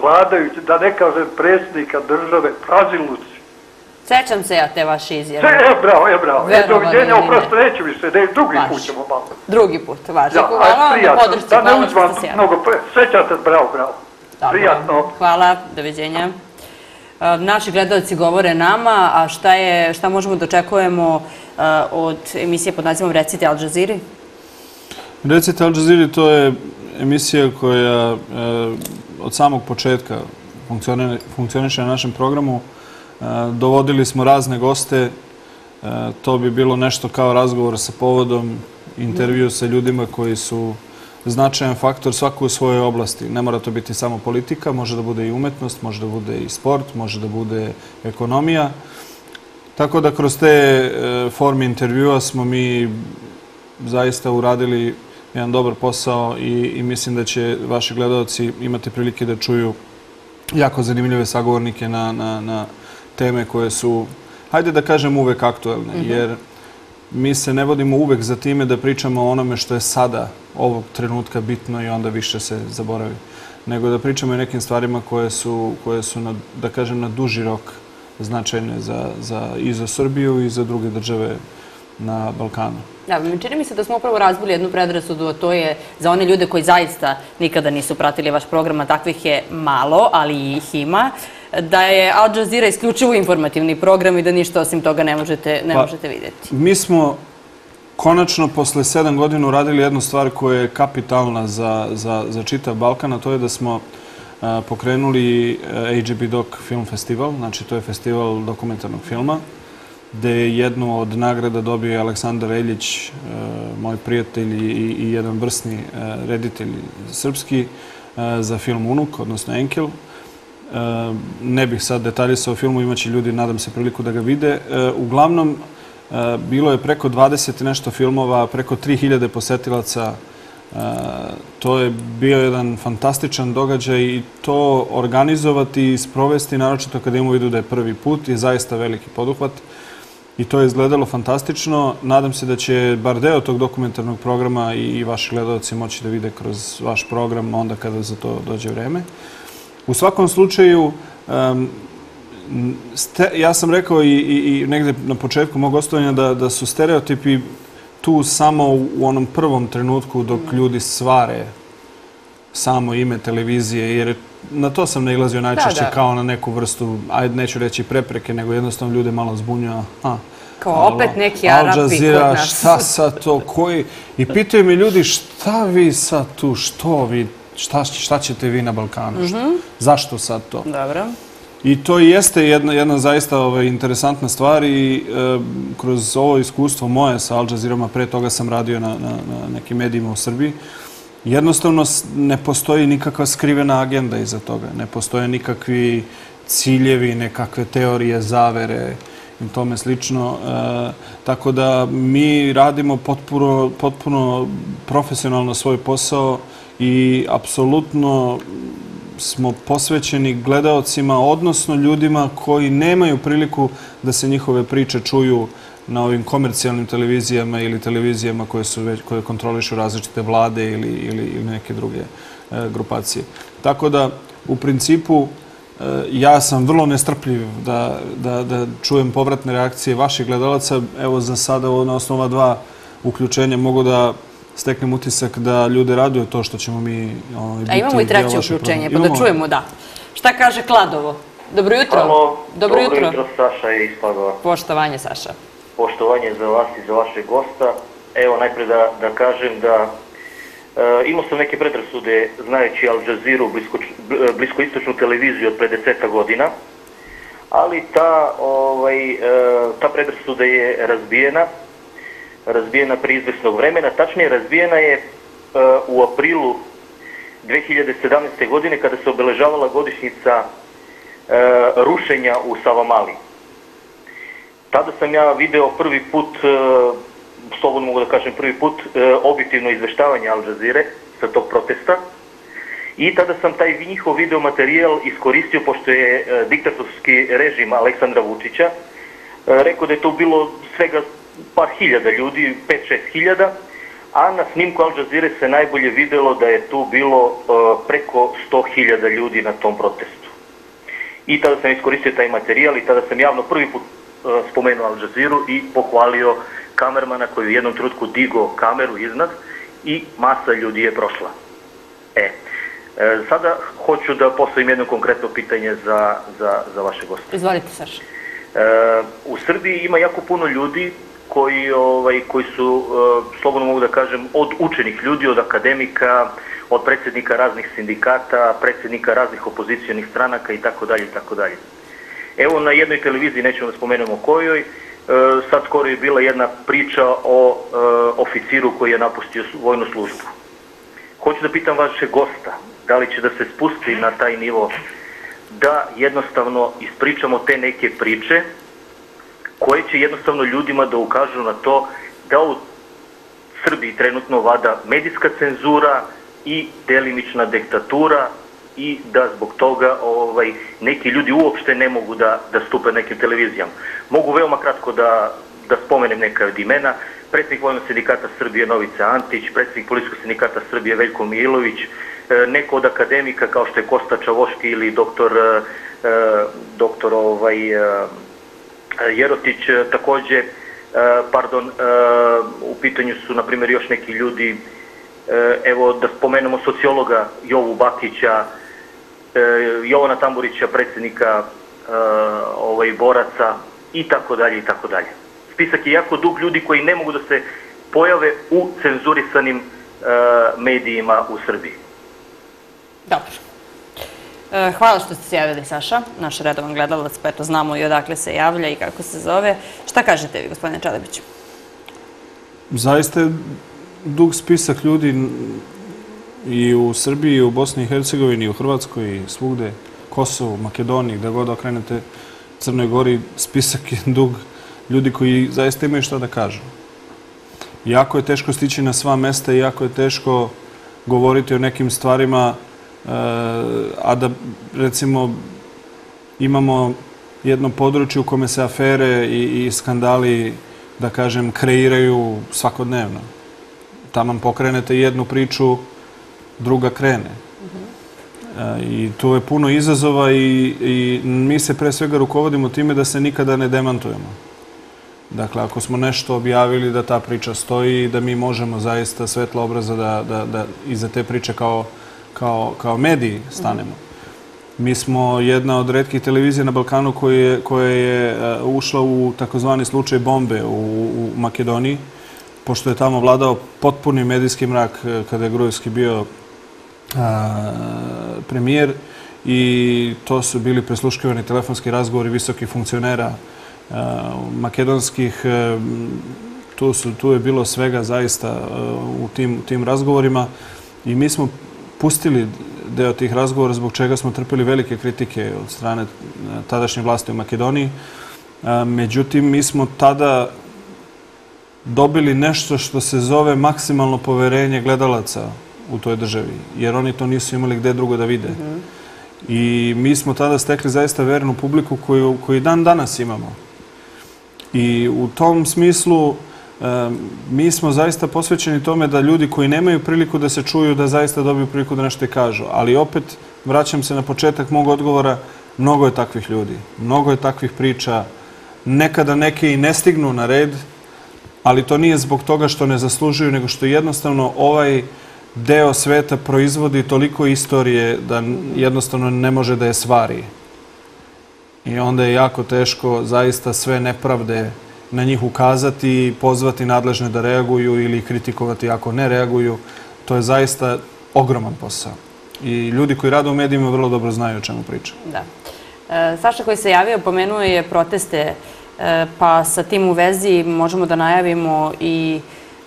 vladajući, da ne kažem predsjednika države, praziluci. Sećam se ja te vaše izjave. E, e, bravo, e, bravo. E, doviđenja, oprosto, neću više, ne, drugi put ćemo malo. Drugi put, važi. Ja, hvala vam na prijatno, podršci. da ne uzmam mnogo, sećate, bravo, bravo. Dobro. Prijatno. Hvala, doviđenja. E, Naši gledalci govore nama, a šta, je, šta možemo da očekujemo e, od emisije pod nazivom Recite Al Jazeera? Recite Al Jazeera to je emisija koja e, od samog početka funkcioniše na našem programu. Dovodili smo razne goste. To bi bilo nešto kao razgovor sa povodom, intervju sa ljudima koji su značajan faktor svaku u svojoj oblasti. Ne mora to biti samo politika, može da bude i umetnost, može da bude i sport, može da bude ekonomija. Tako da kroz te e, forme intervjua smo mi zaista uradili jedan dobar posao i, i mislim da će vaši gledalci imati prilike da čuju jako zanimljive sagovornike na, na, na teme koje su, hajde da kažem, uvek aktuelne. Jer mi se ne vodimo uvek za time da pričamo o onome što je sada, ovog trenutka bitno i onda više se zaboravi. Nego da pričamo o nekim stvarima koje su, koje su na, da kažem, na duži rok značajne za, za, i za Srbiju i za druge države na Balkanu. Da, čini mi se da smo upravo razbili jednu predrasudu, a to je za one ljude koji zaista nikada nisu pratili vaš program, a takvih je malo, ali ih ima, da je Al Jazeera isključivo informativni program i da ništa osim toga ne možete, ne Pa, možete vidjeti. Mi smo konačno posle sedam godina uradili jednu stvar koja je kapitalna za, za, za čitav Balkan, a to je da smo a, pokrenuli a, AGB Doc Film Festival, znači to je festival dokumentarnog filma, gde je jednu od nagrada dobio Aleksandar Eljić, moj prijatelj i, i jedan vrsni reditelj srpski, za film Unuk, odnosno Enkel. Ne bih sad detaljisao o filmu, imaće ljudi, nadam se, priliku da ga vide. Uglavnom, bilo je preko 20 nešto filmova, preko 3000 posetilaca. To je bio jedan fantastičan događaj i to organizovati i sprovesti, naročito kada imamo vidu da je prvi put, je zaista veliki poduhvat. I to je izgledalo fantastično. Nadam se da će bar deo tog dokumentarnog programa i vaši gledalci moći da vide kroz vaš program onda kada za to dođe vreme. U svakom slučaju, um, ste, ja sam rekao i, i, i negde na početku mog ostavljanja da, da su stereotipi tu samo u onom prvom trenutku dok ljudi svare samo ime televizije, jer na to sam nailazio najčešće Da, da. kao na neku vrstu, ajde neću reći prepreke, nego jednostavno ljude malo zbunjava. Aha, Kao alo, opet neki Arapi Jazeera, kod nas. Šta sad to, koji... I pitaju mi ljudi šta vi sad tu, što vi, šta, šta ćete vi na Balkanu? Šta- Zašto sad to? Dobro. I to jeste jedna, jedna zaista ovaj, interesantna stvar i e, kroz ovo iskustvo moje sa Al Jazeerom, a pre toga sam radio na, na, na nekim medijima u Srbiji, jednostavno ne postoji nikakva skrivena agenda iza toga. Ne postoje nikakvi ciljevi, nekakve teorije, zavere i tome slično. E, tako da mi radimo potpuno, potpuno profesionalno svoj posao i apsolutno smo posvećeni gledaocima, odnosno ljudima koji nemaju priliku da se njihove priče čuju na ovim komercijalnim televizijama ili televizijama koje, su koje kontrolišu različite vlade ili, ili, neke druge e, grupacije. Tako da, u principu, e, ja sam vrlo nestrpljiv da, da, da čujem povratne reakcije vaših gledalaca. Evo, za sada, na osnovu ova dva uključenja mogu da steknem utisak da ljude raduje to što ćemo mi ovaj, biti A imamo i treće uključenje, pa da čujemo, da. Šta kaže Kladovo? Dobro jutro. Halo, Dobro jutro. jutro, Saša je ispadova. Poštovanje, Saša. Poštovanje za vas i za vašeg gosta. Evo, najpre da, da kažem da e, imao sam neke predrasude znajući Al Jazeera, blisko, bliskoistočnu televiziju od pre deseta godina, ali ta, ovaj, e, ta predrasuda je razbijena, razbijena pri izvesnog vremena, tačnije razbijena je e, u aprilu 2017. godine kada se obeležavala godišnjica e, rušenja u Savamali. Tada sam ja video prvi put, e, slobodno mogu da kažem prvi put, objektivno izveštavanje Al Jazeera sa tog protesta. I tada sam taj njihov video materijal iskoristio, pošto je diktatorski režim Aleksandra Vučića rekao da je to bilo svega par hiljada ljudi, 5-6 hiljada, a na snimku Al Jazeera se najbolje videlo da je tu bilo e, preko 100 hiljada ljudi na tom protestu. I tada sam iskoristio taj materijal i tada sam javno prvi put e, spomenuo Al Jazeera i pohvalio kamermana koji u jednom trutku digo kameru iznad i masa ljudi je prošla. E, e, sada hoću da postavim jedno konkretno pitanje za, za, za vaše goste. Izvolite, Saša. E, u Srbiji ima jako puno ljudi koji, ovaj, koji su, e, slobodno mogu da kažem, od učenih ljudi, od akademika, od predsjednika raznih sindikata, predsjednika raznih opozicijonih stranaka i tako dalje i tako dalje. Evo na jednoj televiziji, nećemo da spomenemo kojoj, e, sad skoro je bila jedna priča o e, oficiru koji je napustio vojnu službu. Hoću da pitam vašeg gosta, da li će da se spusti na taj nivo da jednostavno ispričamo te neke priče koje će jednostavno ljudima da ukažu na to da u Srbiji trenutno vada medijska cenzura i delimična diktatura i da zbog toga ovaj neki ljudi uopšte ne mogu da, da stupe nekim televizijama. Mogu veoma kratko da, da spomenem neka od imena. Predsjednik Vojnog sindikata Srbije Novica Antić, predsjednik Policijskog sindikata Srbije Veljko Milović, e, neko od akademika kao što je Kosta Čavoški ili doktor, e, e, doktor ovaj, Jerotić, e, takođe e, pardon, e, u pitanju su, na primjer, još neki ljudi, e, evo da spomenemo sociologa Jovu Bakića, e, Jovana Tamburića, predsjednika ovaj, boraca i tako dalje i tako dalje. Spisak je jako dug ljudi koji ne mogu da se pojave u cenzurisanim medijima u Srbiji. Dobro. E, hvala što ste se javili, Saša, naš redovan gledalac, pa eto znamo i odakle se javlja i kako se zove. Šta kažete vi, gospodine Čalebić? Zaista je dug spisak ljudi i u Srbiji, i u Bosni i Hercegovini, i u Hrvatskoj, i svugde, Kosovu, Makedoniji, gde god okrenete Crnoj Gori, spisak je dug ljudi koji zaista imaju šta da kažu. Jako je teško stići na sva mesta i jako je teško govoriti o nekim stvarima a da recimo imamo jedno područje u kome se afere i, i skandali, da kažem, kreiraju svakodnevno. Tamo pokrenete jednu priču, druga krene. E, I tu je puno izazova i, i mi se pre svega rukovodimo time da se nikada ne demantujemo. Dakle, ako smo nešto objavili da ta priča stoji i da mi možemo zaista svetla obraza da, da, da iza te priče kao kao, kao mediji stanemo. Mi smo jedna od redkih televizija na Balkanu koje, koje je e, ušla u takozvani slučaj bombe u, u Makedoniji, pošto je tamo vladao potpuni medijski mrak e, kada je Grujevski bio a, premijer i to su bili presluškivani telefonski razgovori visokih funkcionera makedonskih. A, e, tu, su, tu je bilo svega zaista u tim, tim razgovorima i mi smo pustili deo tih razgovora zbog čega smo trpili velike kritike od strane e, tadašnje vlasti u Makedoniji. E, međutim, mi smo tada dobili nešto što se zove maksimalno poverenje gledalaca u toj državi, jer oni to nisu imali gde drugo da vide. I mi smo tada stekli zaista vernu publiku koju, koju dan danas imamo. I u tom smislu mi smo zaista posvećeni tome da ljudi koji nemaju priliku da se čuju, da zaista dobiju priliku da nešto kažu. Ali opet, vraćam se na početak mog odgovora, mnogo je takvih ljudi, mnogo je takvih priča. Nekada neke i ne stignu na red, ali to nije zbog toga što ne zaslužuju, nego što jednostavno ovaj deo sveta proizvodi toliko istorije da jednostavno ne može da je svari. I onda je jako teško zaista sve nepravde na njih ukazati, pozvati nadležne da reaguju ili kritikovati ako ne reaguju. To je zaista ogroman posao. I ljudi koji rade u medijima vrlo dobro znaju o čemu pričam. Da. E, Saša koji se javio pomenuo je proteste, e, pa sa tim u vezi možemo da najavimo i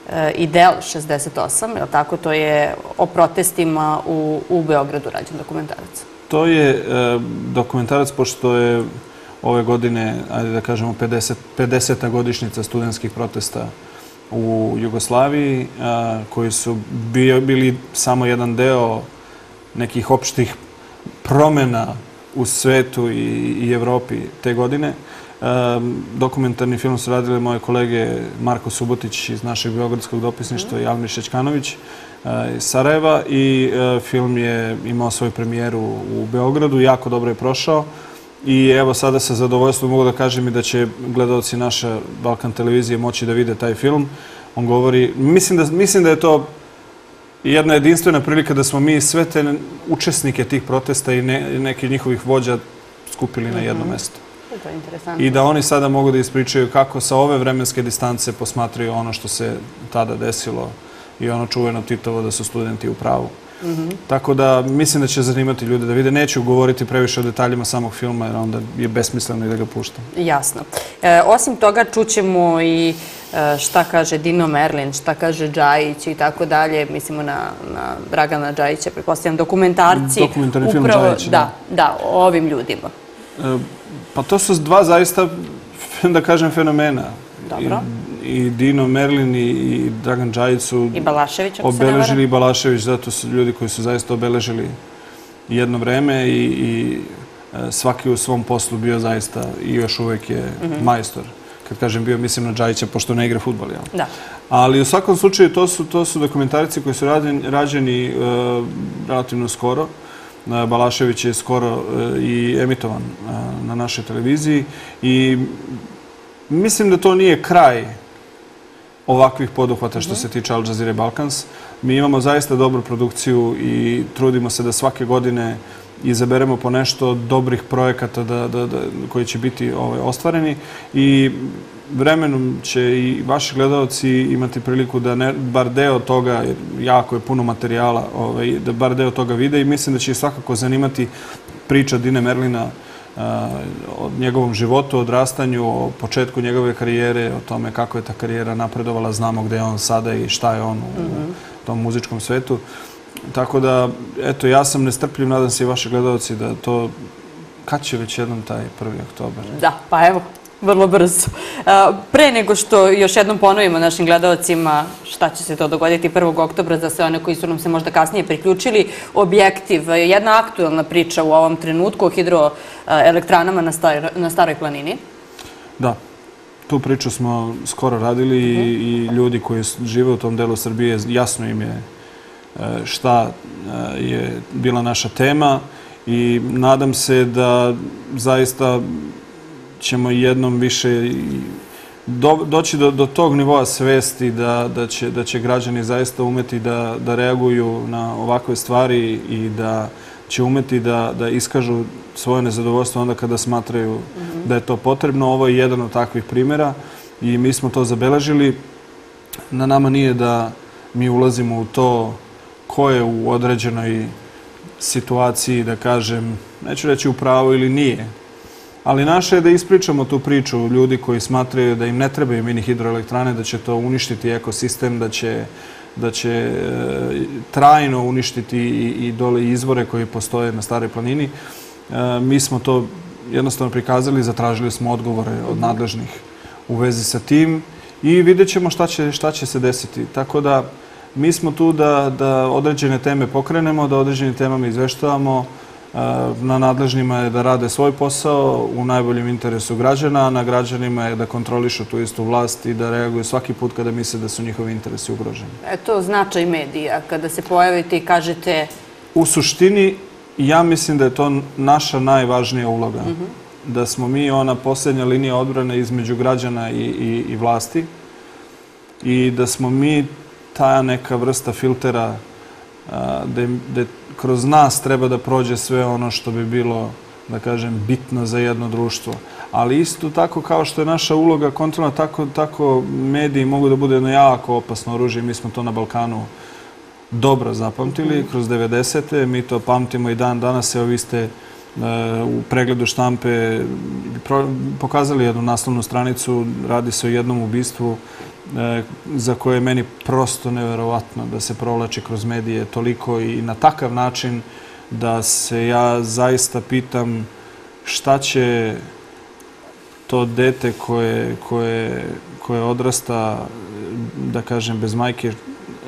e, i del 68, je li tako? To je o protestima u, u Beogradu rađen dokumentarac. To je dokumentarac, pošto je ove godine, ajde da kažemo, 50. 50. godišnjica studentskih protesta u Jugoslaviji, koji su bili samo jedan deo nekih opštih promena u svetu i, Evropi te godine. Dokumentarni film su radile moje kolege Marko Subotić iz našeg Beogradskog dopisništva i Almir Šećkanović iz Sarajeva i film je imao svoju premijeru u Beogradu, jako dobro je prošao. I evo sada sa zadovoljstvom mogu da kažem i da će gledalci naše Balkan televizije moći da vide taj film. On govori, mislim da, mislim da je to jedna jedinstvena prilika da smo mi sve te učesnike tih protesta i ne, neki njihovih vođa skupili na jedno mhm. mesto. To je interesantno. I da oni sada mogu da ispričaju kako sa ove vremenske distance posmatraju ono što se tada desilo i ono čuveno Titovo da su studenti u pravu. Tako da mislim da će zanimati ljude da vide. Neću govoriti previše o detaljima samog filma jer onda je besmisleno i da ga puštam. Jasno. E, osim toga čućemo i e, šta kaže Dino Merlin, šta kaže Džajić i tako dalje. Mislimo na, na Dragana Džajića, prepostavljam dokumentarci. Dokumentarni film Džajića. Da, da, o ovim ljudima. E, pa to su dva zaista, da kažem, fenomena. Dobro i Dino Merlin i Dragan Đajić su I Balašević, obeležili i Balašević, zato su ljudi koji su zaista obeležili jedno vreme i, i e, svaki u svom poslu bio zaista i još uvek je mhm. majstor. Kad kažem bio, mislim na Đajića, pošto ne igra futbol, jel? Da. Ali u svakom slučaju to su, to su dokumentarici koji su rađeni, rađeni relativno skoro. Uh, Balašević je skoro uh, i emitovan na našoj televiziji i mislim da to nije kraj ovakvih poduhvata što se tiče Al Jazeera Balkans. Mi imamo zaista dobru produkciju i trudimo se da svake godine izaberemo po nešto dobrih projekata da, da, da, koji će biti ovaj, ostvareni i vremenom će i vaši gledalci imati priliku da ne, bar deo toga, jer jako je puno materijala, ovaj, da bar deo toga vide i mislim da će ih svakako zanimati priča Dine Merlina o njegovom životu, odrastanju, o početku njegove karijere, o tome kako je ta karijera napredovala, znamo gde je on sada i šta je on u, u tom muzičkom svetu. Tako da, eto, ja sam nestrpljiv, nadam se i vaši gledalci da to, kad će već jednom taj 1. oktober? Da, pa evo, vrlo brzo. Pre nego što još jednom ponovimo našim gledalcima šta će se to dogoditi 1. oktobra za sve one koji su nam se možda kasnije priključili, objektiv, jedna aktuelna priča u ovom trenutku o hidroelektranama na, star, na Staroj planini. Da, tu priču smo skoro radili i, i ljudi koji žive u tom delu Srbije, jasno im je e, šta e, je bila naša tema i nadam se da zaista ćemo jednom više do, doći do, do tog nivoa svesti da, da, će, da će građani zaista umeti da, da reaguju na ovakve stvari i da će umeti da, da iskažu svoje nezadovoljstvo onda kada smatraju da je to potrebno. Ovo je jedan od takvih primjera i mi smo to zabeležili. Na nama nije da mi ulazimo u to ko je u određenoj situaciji, da kažem, neću reći u pravu ili nije, ali naše je da ispričamo tu priču ljudi koji smatraju da im ne trebaju mini hidroelektrane, da će to uništiti ekosistem, da će, da će e, trajno uništiti i, i dole izvore koji postoje na Staroj planini. E, mi smo to jednostavno prikazali, zatražili smo odgovore od nadležnih u vezi sa tim i vidjet ćemo šta će, šta će se desiti. Tako da mi smo tu da, da određene teme pokrenemo, da određenim temama izveštavamo, Na nadležnima je da rade svoj posao u najboljem interesu građana, a na građanima je da kontrolišu tu istu vlast i da reaguju svaki put kada misle da su njihovi interesi ugroženi. Eto značaj medija. Kada se pojavite i kažete U suštini, ja mislim da je to naša najvažnija uloga. Da smo mi ona posljednja linija odbrane između građana i, i, i vlasti i da smo mi ta neka vrsta filtera da, da kroz nas treba da prođe sve ono što bi bilo, da kažem, bitno za jedno društvo. Ali isto tako kao što je naša uloga kontrolna, tako, tako mediji mogu da bude jedno jako opasno oružje. Mi smo to na Balkanu dobro zapamtili kroz 90. Mi to pamtimo i dan danas. Evo vi ste e, u pregledu štampe pokazali jednu naslovnu stranicu. Radi se o jednom ubistvu za koje je meni prosto neverovatno da se provlači kroz medije toliko i na takav način da se ja zaista pitam šta će to dete koje, koje, koje odrasta, da kažem, bez majke,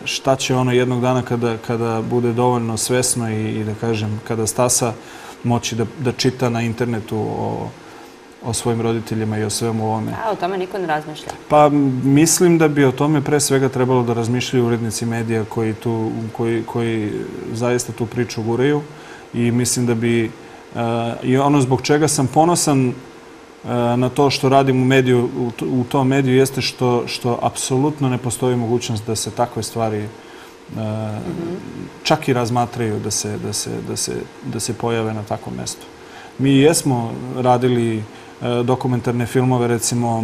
šta će ono jednog dana kada, kada bude dovoljno svesno i, i da kažem, kada stasa moći da, da čita na internetu o, o svojim roditeljima i o svemu ovome. a o tome niko ne razmišlja. Pa mislim da bi o tome pre svega trebalo da razmišljaju urednici medija koji, tu, koji, koji zaista tu priču guraju i mislim da bi e, i ono zbog čega sam ponosan e, na to što radim u mediju, u, tom mediju jeste što, što apsolutno ne postoji mogućnost da se takve stvari e, čak i razmatraju da se, da, se, da, se, da se pojave na takvom mestu. Mi jesmo radili dokumentarne filmove, recimo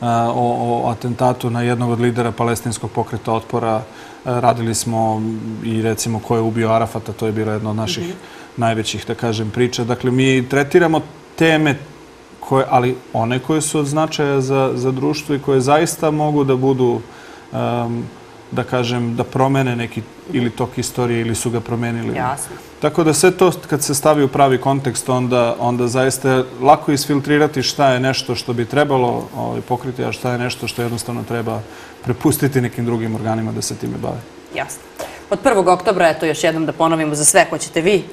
a, o, o atentatu na jednog od lidera palestinskog pokreta otpora. A, Radili smo i recimo ko je ubio Arafata, to je bila jedna od naših najvećih, da kažem, priča. Dakle, mi tretiramo teme koje, ali one koje su od značaja za, za društvo i koje zaista mogu da budu um, da kažem, da promene neki ili tok istorije ili su ga promenili. Jasno. Tako da sve to kad se stavi u pravi kontekst, onda, onda zaista lako isfiltrirati šta je nešto što bi trebalo ovaj, pokriti, a šta je nešto što jednostavno treba prepustiti nekim drugim organima da se time bave. Jasno. Od 1. oktobra, eto još jednom da ponovimo za sve ko ćete vi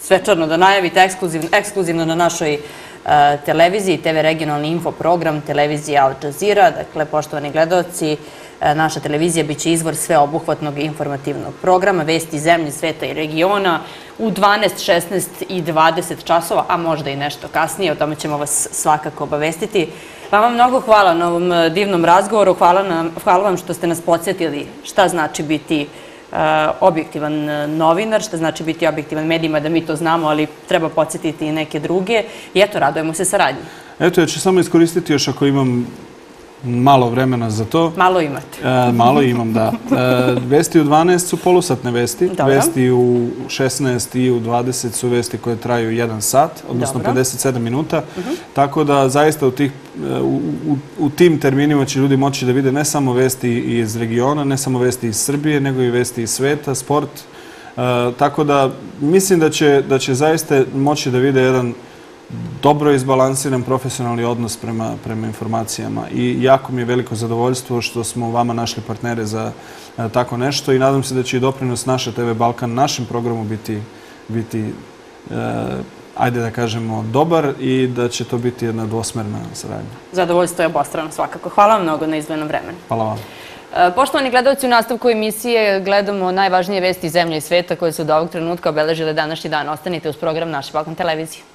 svečano da najavite ekskluzivno, ekskluzivno na našoj televiziji, TV regionalni info program, televizija Al Jazeera. Dakle, poštovani gledalci, e, naša televizija biće izvor sveobuhvatnog informativnog programa, vesti zemlje, sveta i regiona u 12, 16 i 20 časova, a možda i nešto kasnije, o tome ćemo vas svakako obavestiti. Vama mnogo hvala na ovom e, divnom razgovoru, hvala, nam, hvala vam što ste nas podsjetili šta znači biti objektivan uh, novinar, šta znači biti objektivan medijima, da mi to znamo, ali treba podsjetiti i neke druge. I eto, radujemo se saradnji. Eto, ja ću samo iskoristiti još ako imam malo vremena za to. Malo imate. E, malo imam, da. E, vesti u 12 su polusatne vesti. Dobro. Vesti u 16 i u 20 su vesti koje traju 1 sat, odnosno Dobro. Mhm. 57 minuta. Tako da zaista u, tih, e, u, u, u tim terminima će ljudi moći da vide ne samo vesti iz regiona, ne samo vesti iz Srbije, nego i vesti iz sveta, sport. E, tako da mislim da će, da će zaista moći da vide jedan dobro izbalansiran profesionalni odnos prema, prema informacijama i jako mi je veliko zadovoljstvo što smo vama našli partnere za e, tako nešto i nadam se da će i doprinos naše TV Balkan našem programu biti, biti e, ajde da kažemo, dobar i da će to biti jedna dvosmerna saradnja. Zadovoljstvo je obostrano svakako. Hvala vam mnogo na izvojenom vremenu. Hvala vam. E, Poštovani gledalci, u nastavku emisije gledamo najvažnije vesti zemlje i sveta koje su od ovog trenutka obeležile današnji dan. Ostanite uz program naše Balkan televizije.